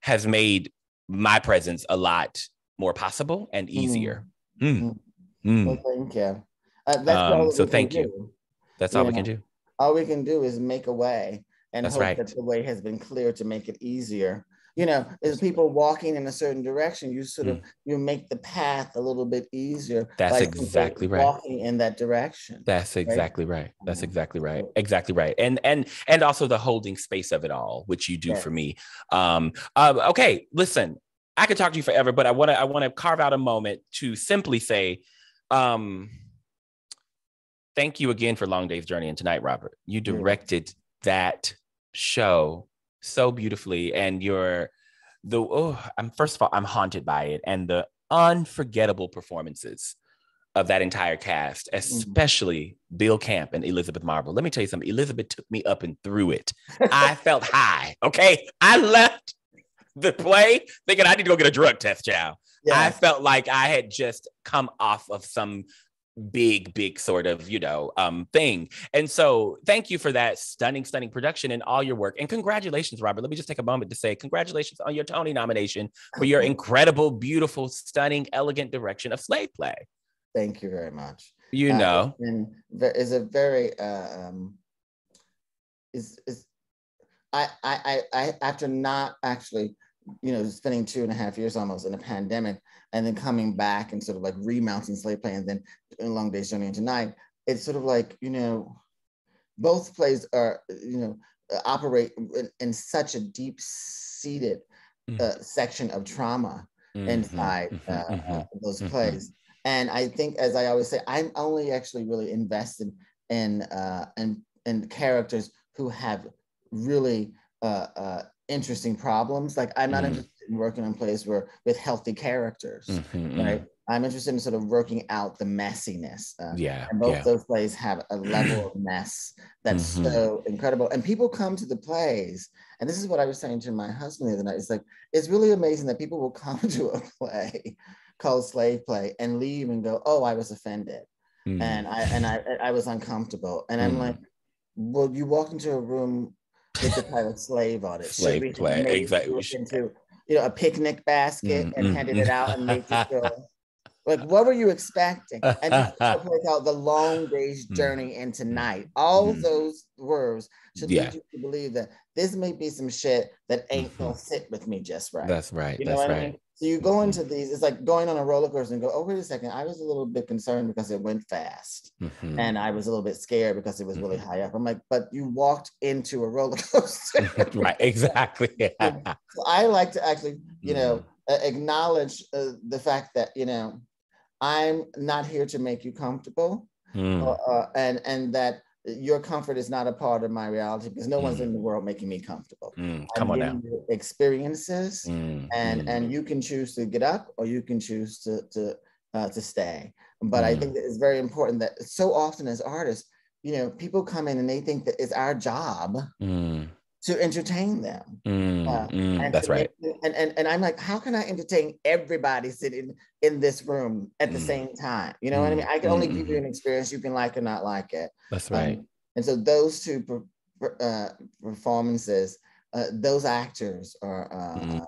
has made my presence a lot more possible and easier. Mm. Mm. Well, thank you. Uh, um, so thank you. Do. That's all we can do. All we can do is make a way and that's hope right. that the way has been clear to make it easier. You know, as people walking in a certain direction, you sort of mm. you make the path a little bit easier. That's exactly right. Walking in that direction. That's exactly right. right. That's exactly right. Exactly right. And and and also the holding space of it all, which you do yes. for me. Um, uh, okay, listen, I could talk to you forever, but I want to I want to carve out a moment to simply say, um, thank you again for Long Day's Journey Into Night, Robert. You directed that show so beautifully, and you're the oh, I'm first of all I'm haunted by it and the unforgettable performances of that entire cast, mm-hmm. especially mm-hmm. Bill Camp and Elizabeth Marvel. Let me tell you something. Elizabeth took me up and through it. I felt high. Okay, I left the play thinking I need to go get a drug test, child. Yes. I felt like I had just come off of some big big sort of you know um thing. And so thank you for that stunning stunning production and all your work. And congratulations robert. Let me just take a moment to say congratulations on your tony nomination for your incredible beautiful stunning elegant direction of slave play. Thank you very much. You uh, know. and is a very uh, um is is I, I, I, after not actually, you know, spending two and a half years almost in a pandemic and then coming back and sort of like remounting slave play and then doing Long Day's Journey into Night, it's sort of like, you know, both plays are, you know, operate in, in such a deep seated mm. uh, section of trauma mm-hmm. inside mm-hmm. uh, mm-hmm. Uh, those mm-hmm. plays. And I think, as I always say, I'm only actually really invested in, uh, in, in characters who have really uh, uh, interesting problems. Like I'm not mm interested in working in plays where with healthy characters, mm-hmm, right? Mm. I'm interested in sort of working out the messiness. Uh, yeah. And both yeah. those plays have a level of mess that's mm-hmm. so incredible. And people come to the plays, and this is what I was saying to my husband the other night. It's like, it's really amazing that people will come to a play called Slave Play and leave and go, oh, I was offended. Mm. And I and I I was uncomfortable. And I'm mm. like, well, you walked into a room with the title slave on it. Slave play, exactly. Into, you know, a picnic basket mm, and mm, handed mm. it out and made you feel like what were you expecting? And this called the long day's mm. journey into night. All mm. those words should yeah. lead you to believe that this may be some shit that ain't mm-hmm. gonna sit with me just right. That's right. You know That's right. I mean? So you go into these, it's like going on a roller coaster and go, oh, wait a second. I was a little bit concerned because it went fast. Mm-hmm. And I was a little bit scared because it was really mm-hmm. high up. I'm like, but you walked into a roller coaster. right, exactly. so I like to actually, you know, mm-hmm. acknowledge uh, the fact that, you know, I'm not here to make you comfortable. Mm. Uh, uh, and, and that your comfort is not a part of my reality because no mm. one's in the world making me comfortable. Mm. Come on now. Experiences, mm. and mm. and you can choose to get up or you can choose to to uh, to stay. But I mm. think that it's very important that so often as artists, you know, people come in and they think that it's our job mm to entertain them. Mm, uh, mm, that's right. and, and and I'm like, how can I entertain everybody sitting in this room at the mm. same time? You know mm, what I mean? I can only give you an mm-hmm. experience you can like or not like it. That's right. Um, and so those two uh, performances, uh, those actors are uh, mm.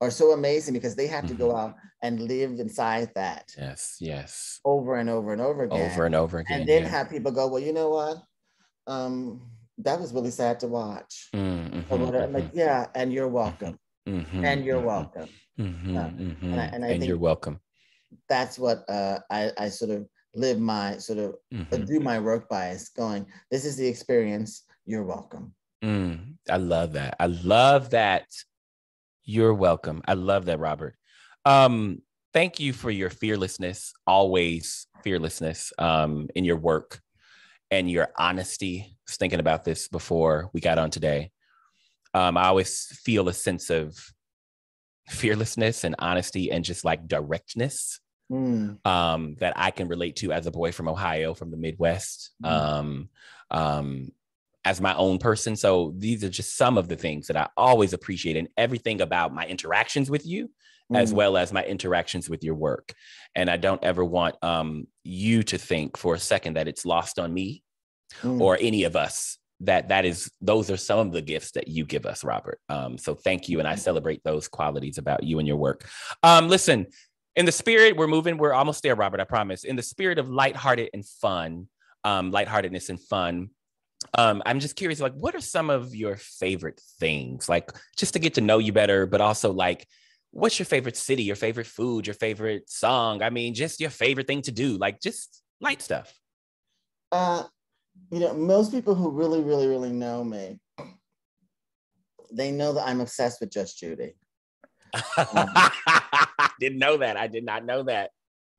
are so amazing because they have to go mm-hmm. out and live inside that. Yes, yes. Over and over and over again. Over and over again. And then yeah. have people go, well, you know what? Um, that was really sad to watch. Mm-hmm, I'm like, mm-hmm. yeah, and you're welcome. Mm-hmm, and you're mm-hmm. welcome. Mm-hmm, uh, and I, and I and think you're welcome. That's what uh, I, I sort of live my sort of uh, do my work by is going, this is the experience. You're welcome. Mm, I love that. I love that. You're welcome. I love that, Robert. Um, thank you for your fearlessness, always fearlessness um, in your work and your honesty. Was thinking about this before we got on today. Um, I always feel a sense of fearlessness and honesty and just like directness mm. um, that I can relate to as a boy from Ohio, from the Midwest, mm. um, um, as my own person. So these are just some of the things that I always appreciate and everything about my interactions with you. Mm. As well as my interactions with your work. And I don't ever want um, you to think for a second that it's lost on me mm. or any of us that that is those are some of the gifts that you give us robert. Um, so thank you and i celebrate those qualities about you and your work. Um, listen in the spirit we're moving we're almost there robert i promise. In the spirit of lighthearted and fun um, lightheartedness and fun um, i'm just curious like what are some of your favorite things? Like just to get to know you better but also like what's your favorite city your favorite food your favorite song? I mean just your favorite thing to do like just light stuff. Uh you know, most people who really, really, really know me, they know that I'm obsessed with Judge Judy. Um, Didn't know that. I did not know that.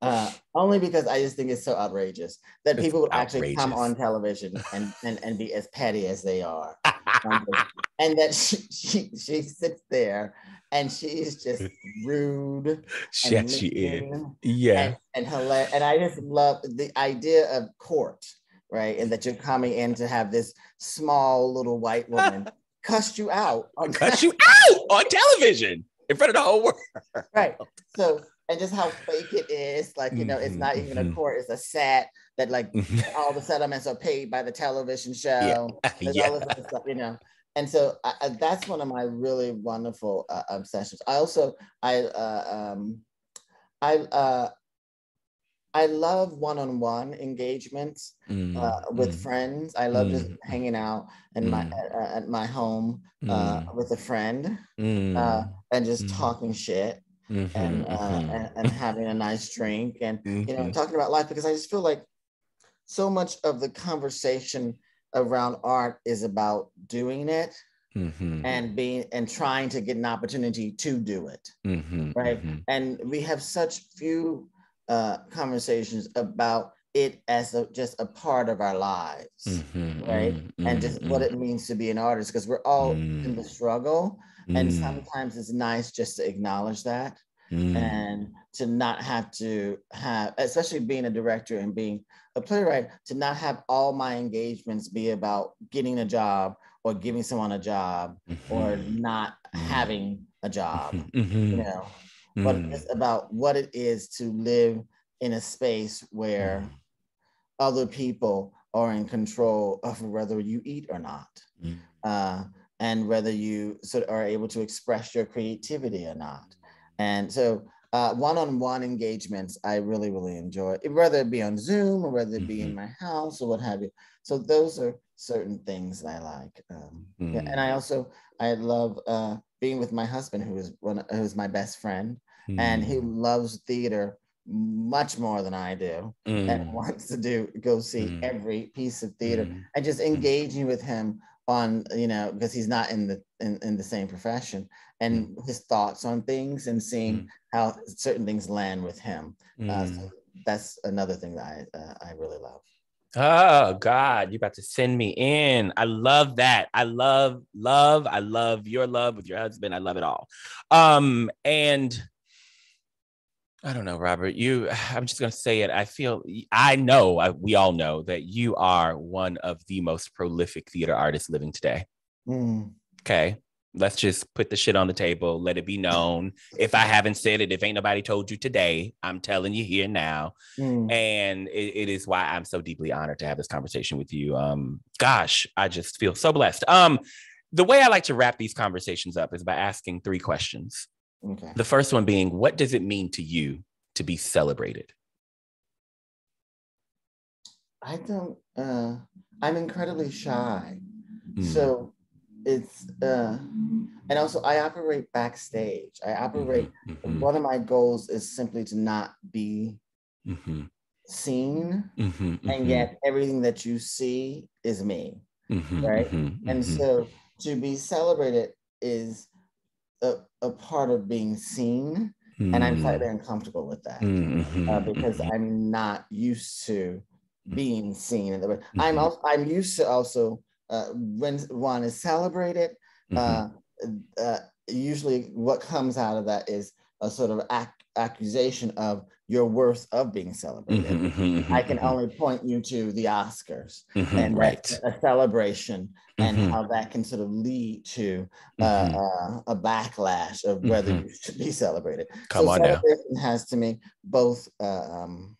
Uh, only because I just think it's so outrageous that people would actually come on television and, and, and be as petty as they are. and that she, she, she sits there and she is just rude. Yes, she is. Yeah. And, and hilarious. And I just love the idea of court right? And that you're coming in to have this small little white woman cuss you out. On cuss you out on television in front of the whole world. Right. So, and just how fake it is. Like, you know, it's not even a mm-hmm. court, it's a set that like mm-hmm. all the settlements are paid by the television show. Yeah. yeah. all this other stuff, you know. And so I, I, that's one of my really wonderful uh, obsessions. I also, I, uh, um, I, uh, I love one-on-one engagements mm, uh, with mm, friends. I love mm, just hanging out in my mm. at, at, my home uh, mm. with a friend mm. uh, and just talking shit mm-hmm, and, uh, mm-hmm. and, and having a nice drink and mm-hmm. you know mm-hmm. talking about life because I just feel like so much of the conversation around art is about doing it. Mm-hmm. and being and trying to get an opportunity to do it mm-hmm, right and we have such few uh, conversations about it as a, just a part of our lives, mm-hmm, right? Mm-hmm, and just mm-hmm. what it means to be an artist, because we're all in the mm. struggle. And mm. sometimes it's nice just to acknowledge that mm. and to not have to have, especially being a director and being a playwright, to not have all my engagements be about getting a job or giving someone a job or mm-hmm. not having a job, mm-hmm. you know? Mm. but it's about what it is to live in a space where mm. other people are in control of whether you eat or not. Mm. Uh, and whether you sort of are able to express your creativity or not. And so uh, one-on-one engagements I really, really enjoy, whether it be on Zoom or whether it be mm-hmm. in my house or what have you. So those are certain things that I like. Um, mm. yeah, and I also, I love uh, being with my husband, who is one, who's my best friend mm. and he hmm. loves theater much more than I do mm. and wants to do go see mm. every piece of theater mm. and just hmm. engaging with him on you know because he's not in the in, in the same profession and hmm. his thoughts on things and seeing how certain things land with him uh, so that's another thing that I uh, I really love. Oh God, you're about to send me in. I love that. I love love. I love your love with your husband. I love it all. Um, and I don't know, Robert. You, I'm just going to say it. I feel, I know, I, we all know that you are one of the most prolific theater artists living today. Mm. Okay. Let's just put the shit on the table. Let it be known. if I haven't said it, if ain't nobody told you today, I'm telling you here now. Mm. And it, it is why I'm so deeply honored to have this conversation with you. Um, gosh, I just feel so blessed. Um, the way I like to wrap these conversations up is by asking three questions. Okay. The first one being, what does it mean to you to be celebrated? I don't, uh, I'm incredibly shy. Mm. So it's, uh, and also I operate backstage. I operate, mm-hmm. mm-hmm. one of my goals is simply to not be mm-hmm. seen. Mm-hmm. And mm-hmm. yet everything that you see is me. Mm-hmm. Right. And so to be celebrated is a, a part of being seen mm. and I'm slightly uncomfortable with that mm-hmm, uh, because mm-hmm. I'm not used to being seen in the way. Mm-hmm. I'm also, I'm used to also uh, when one is celebrated. Uh, uh, usually, what comes out of that is a sort of ac- accusation of your worth of being celebrated. Mm-hmm, mm-hmm, mm-hmm, I can mm-hmm. only point you to the Oscars mm-hmm, and right. a celebration and mm-hmm. how that can sort of lead to uh, uh, a backlash of whether you should be celebrated. Come so on celebration now. has to me both uh, um,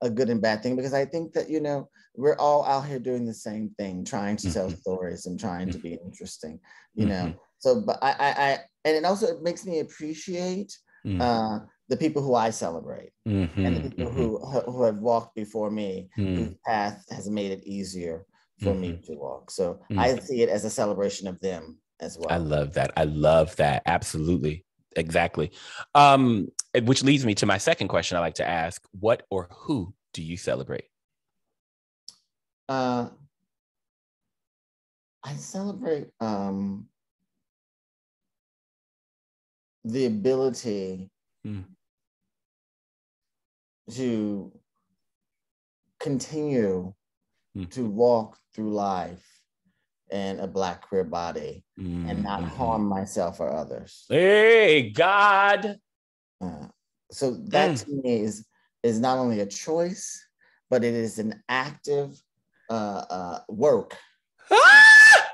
a good and bad thing because I think that you know we're all out here doing the same thing, trying to tell stories and trying to be interesting. You know, so but I, I, I and it also makes me appreciate. Uh, the people who I celebrate mm-hmm, and the people mm-hmm. who, who have walked before me, mm. whose path has made it easier for mm-hmm. me to walk. So I mm. see it as a celebration of them as well. I love that. I love that. Absolutely. Exactly. Um, which leads me to my second question I like to ask What or who do you celebrate? Uh, I celebrate um, the ability mm to continue mm. to walk through life in a black queer body mm. and not mm-hmm. harm myself or others. Hey, God. Uh, so that mm. to me is is not only a choice, but it is an active uh, uh, work ah!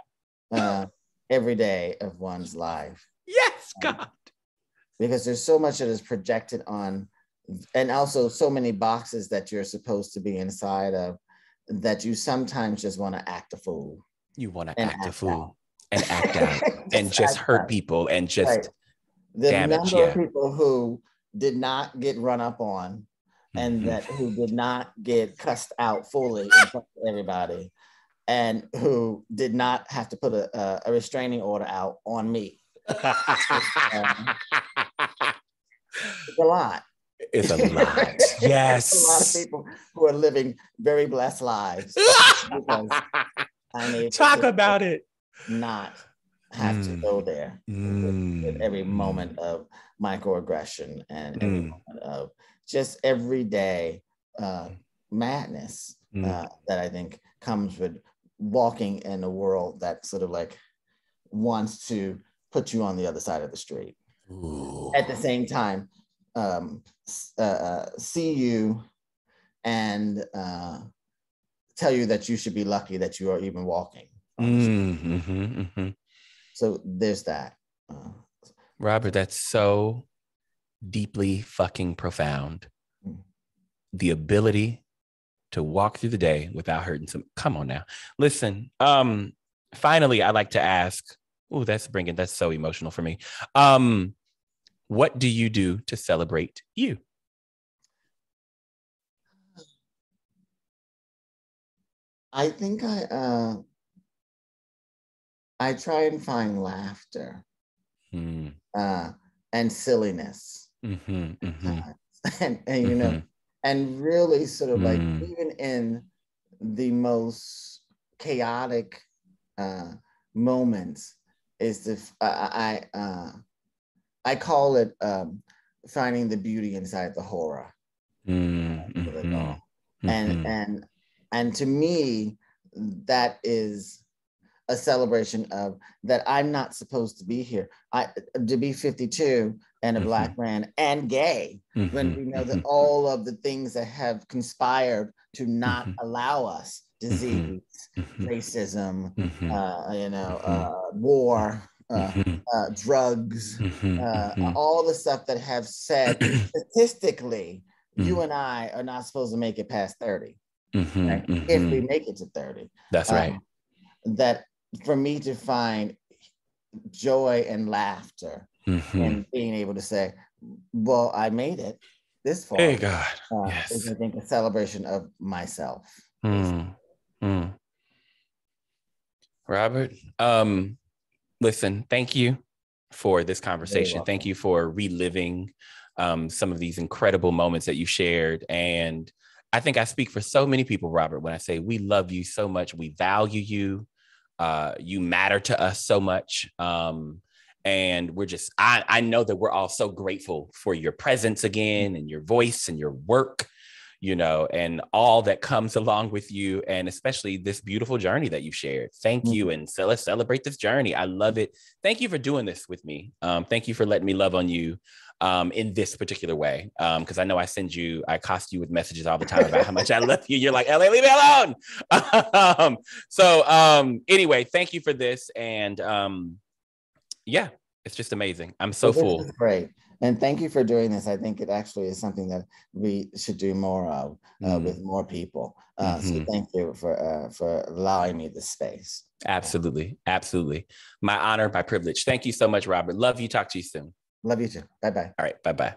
uh, every day of one's life. Yes, God. Because there's so much that is projected on and also so many boxes that you're supposed to be inside of that you sometimes just want to act a fool. You want to act, act, a fool out. and act out and just hurt out. people and just right. the damage, number yeah. of people who did not get run up on and mm-hmm. that who did not get cussed out fully in front of everybody and who did not have to put a, a restraining order out on me. um, it's a lot. It's a lot. yes. a lot of people who are living very blessed lives. Talk about it. Not have mm. to go there mm. every moment of microaggression and every mm. moment of just everyday uh, madness mm. uh, that I think comes with walking in a world that sort of like wants to put you on the other side of the street. Ooh. At the same time, um, uh, uh, see you and uh, tell you that you should be lucky that you are even walking. Mm-hmm, mm-hmm. So there's that. Uh, Robert, that's so deeply fucking profound. Mm. The ability to walk through the day without hurting some. Come on now. Listen, um, finally, I like to ask. Oh, that's bringing, that's so emotional for me. Um, what do you do to celebrate you? I think I uh, I try and find laughter mm. uh, and silliness, mm-hmm, mm-hmm. and, and you mm-hmm. know, and really sort of like mm. even in the most chaotic uh, moments, is the I, I uh, I call it um, finding the beauty inside the horror. Mm-hmm. mm-hmm. And and and to me, that is a celebration of that I'm not supposed to be here. I to be 52 and a mm-hmm. black man and gay mm-hmm. when we know that mm-hmm. all of the things that have conspired to not mm-hmm. allow us disease, racism, uh, you know, uh, war, uh, mm-hmm. uh, drugs, mm-hmm. Uh, mm-hmm. all the stuff that have said statistically, you mm-hmm. and I are not supposed to make it past 30. Mm-hmm. Right? If we make it to 30. That's right. Um, that for me to find joy and laughter and being able to say, well, I made it this far. Hey, God. Uh, yes. Is, I think, a celebration of myself. Mm. Mm. Robert, um, listen, thank you for this conversation. Thank you for reliving um, some of these incredible moments that you shared. And I think I speak for so many people, Robert, when I say we love you so much, we value you, uh, you matter to us so much. Um, And we're just, I, I know that we're all so grateful for your presence again and your voice and your work, you know, and all that comes along with you, and especially this beautiful journey that you've shared. Thank mm-hmm. you. And so let's celebrate this journey. I love it. Thank you for doing this with me. Um, thank you for letting me love on you um, in this particular way. Because um, I know I send you, I cost you with messages all the time about how much I love you. You're like, LA, leave me alone. um, so um, anyway, thank you for this. And um, yeah, it's just amazing. I'm so well, full. Great. And thank you for doing this. I think it actually is something that we should do more of uh, mm-hmm. with more people. Uh, mm-hmm. So thank you for uh, for allowing me the space. Absolutely, absolutely. My honor, my privilege. Thank you so much, Robert. Love you. Talk to you soon. Love you too. Bye bye. All right. Bye bye.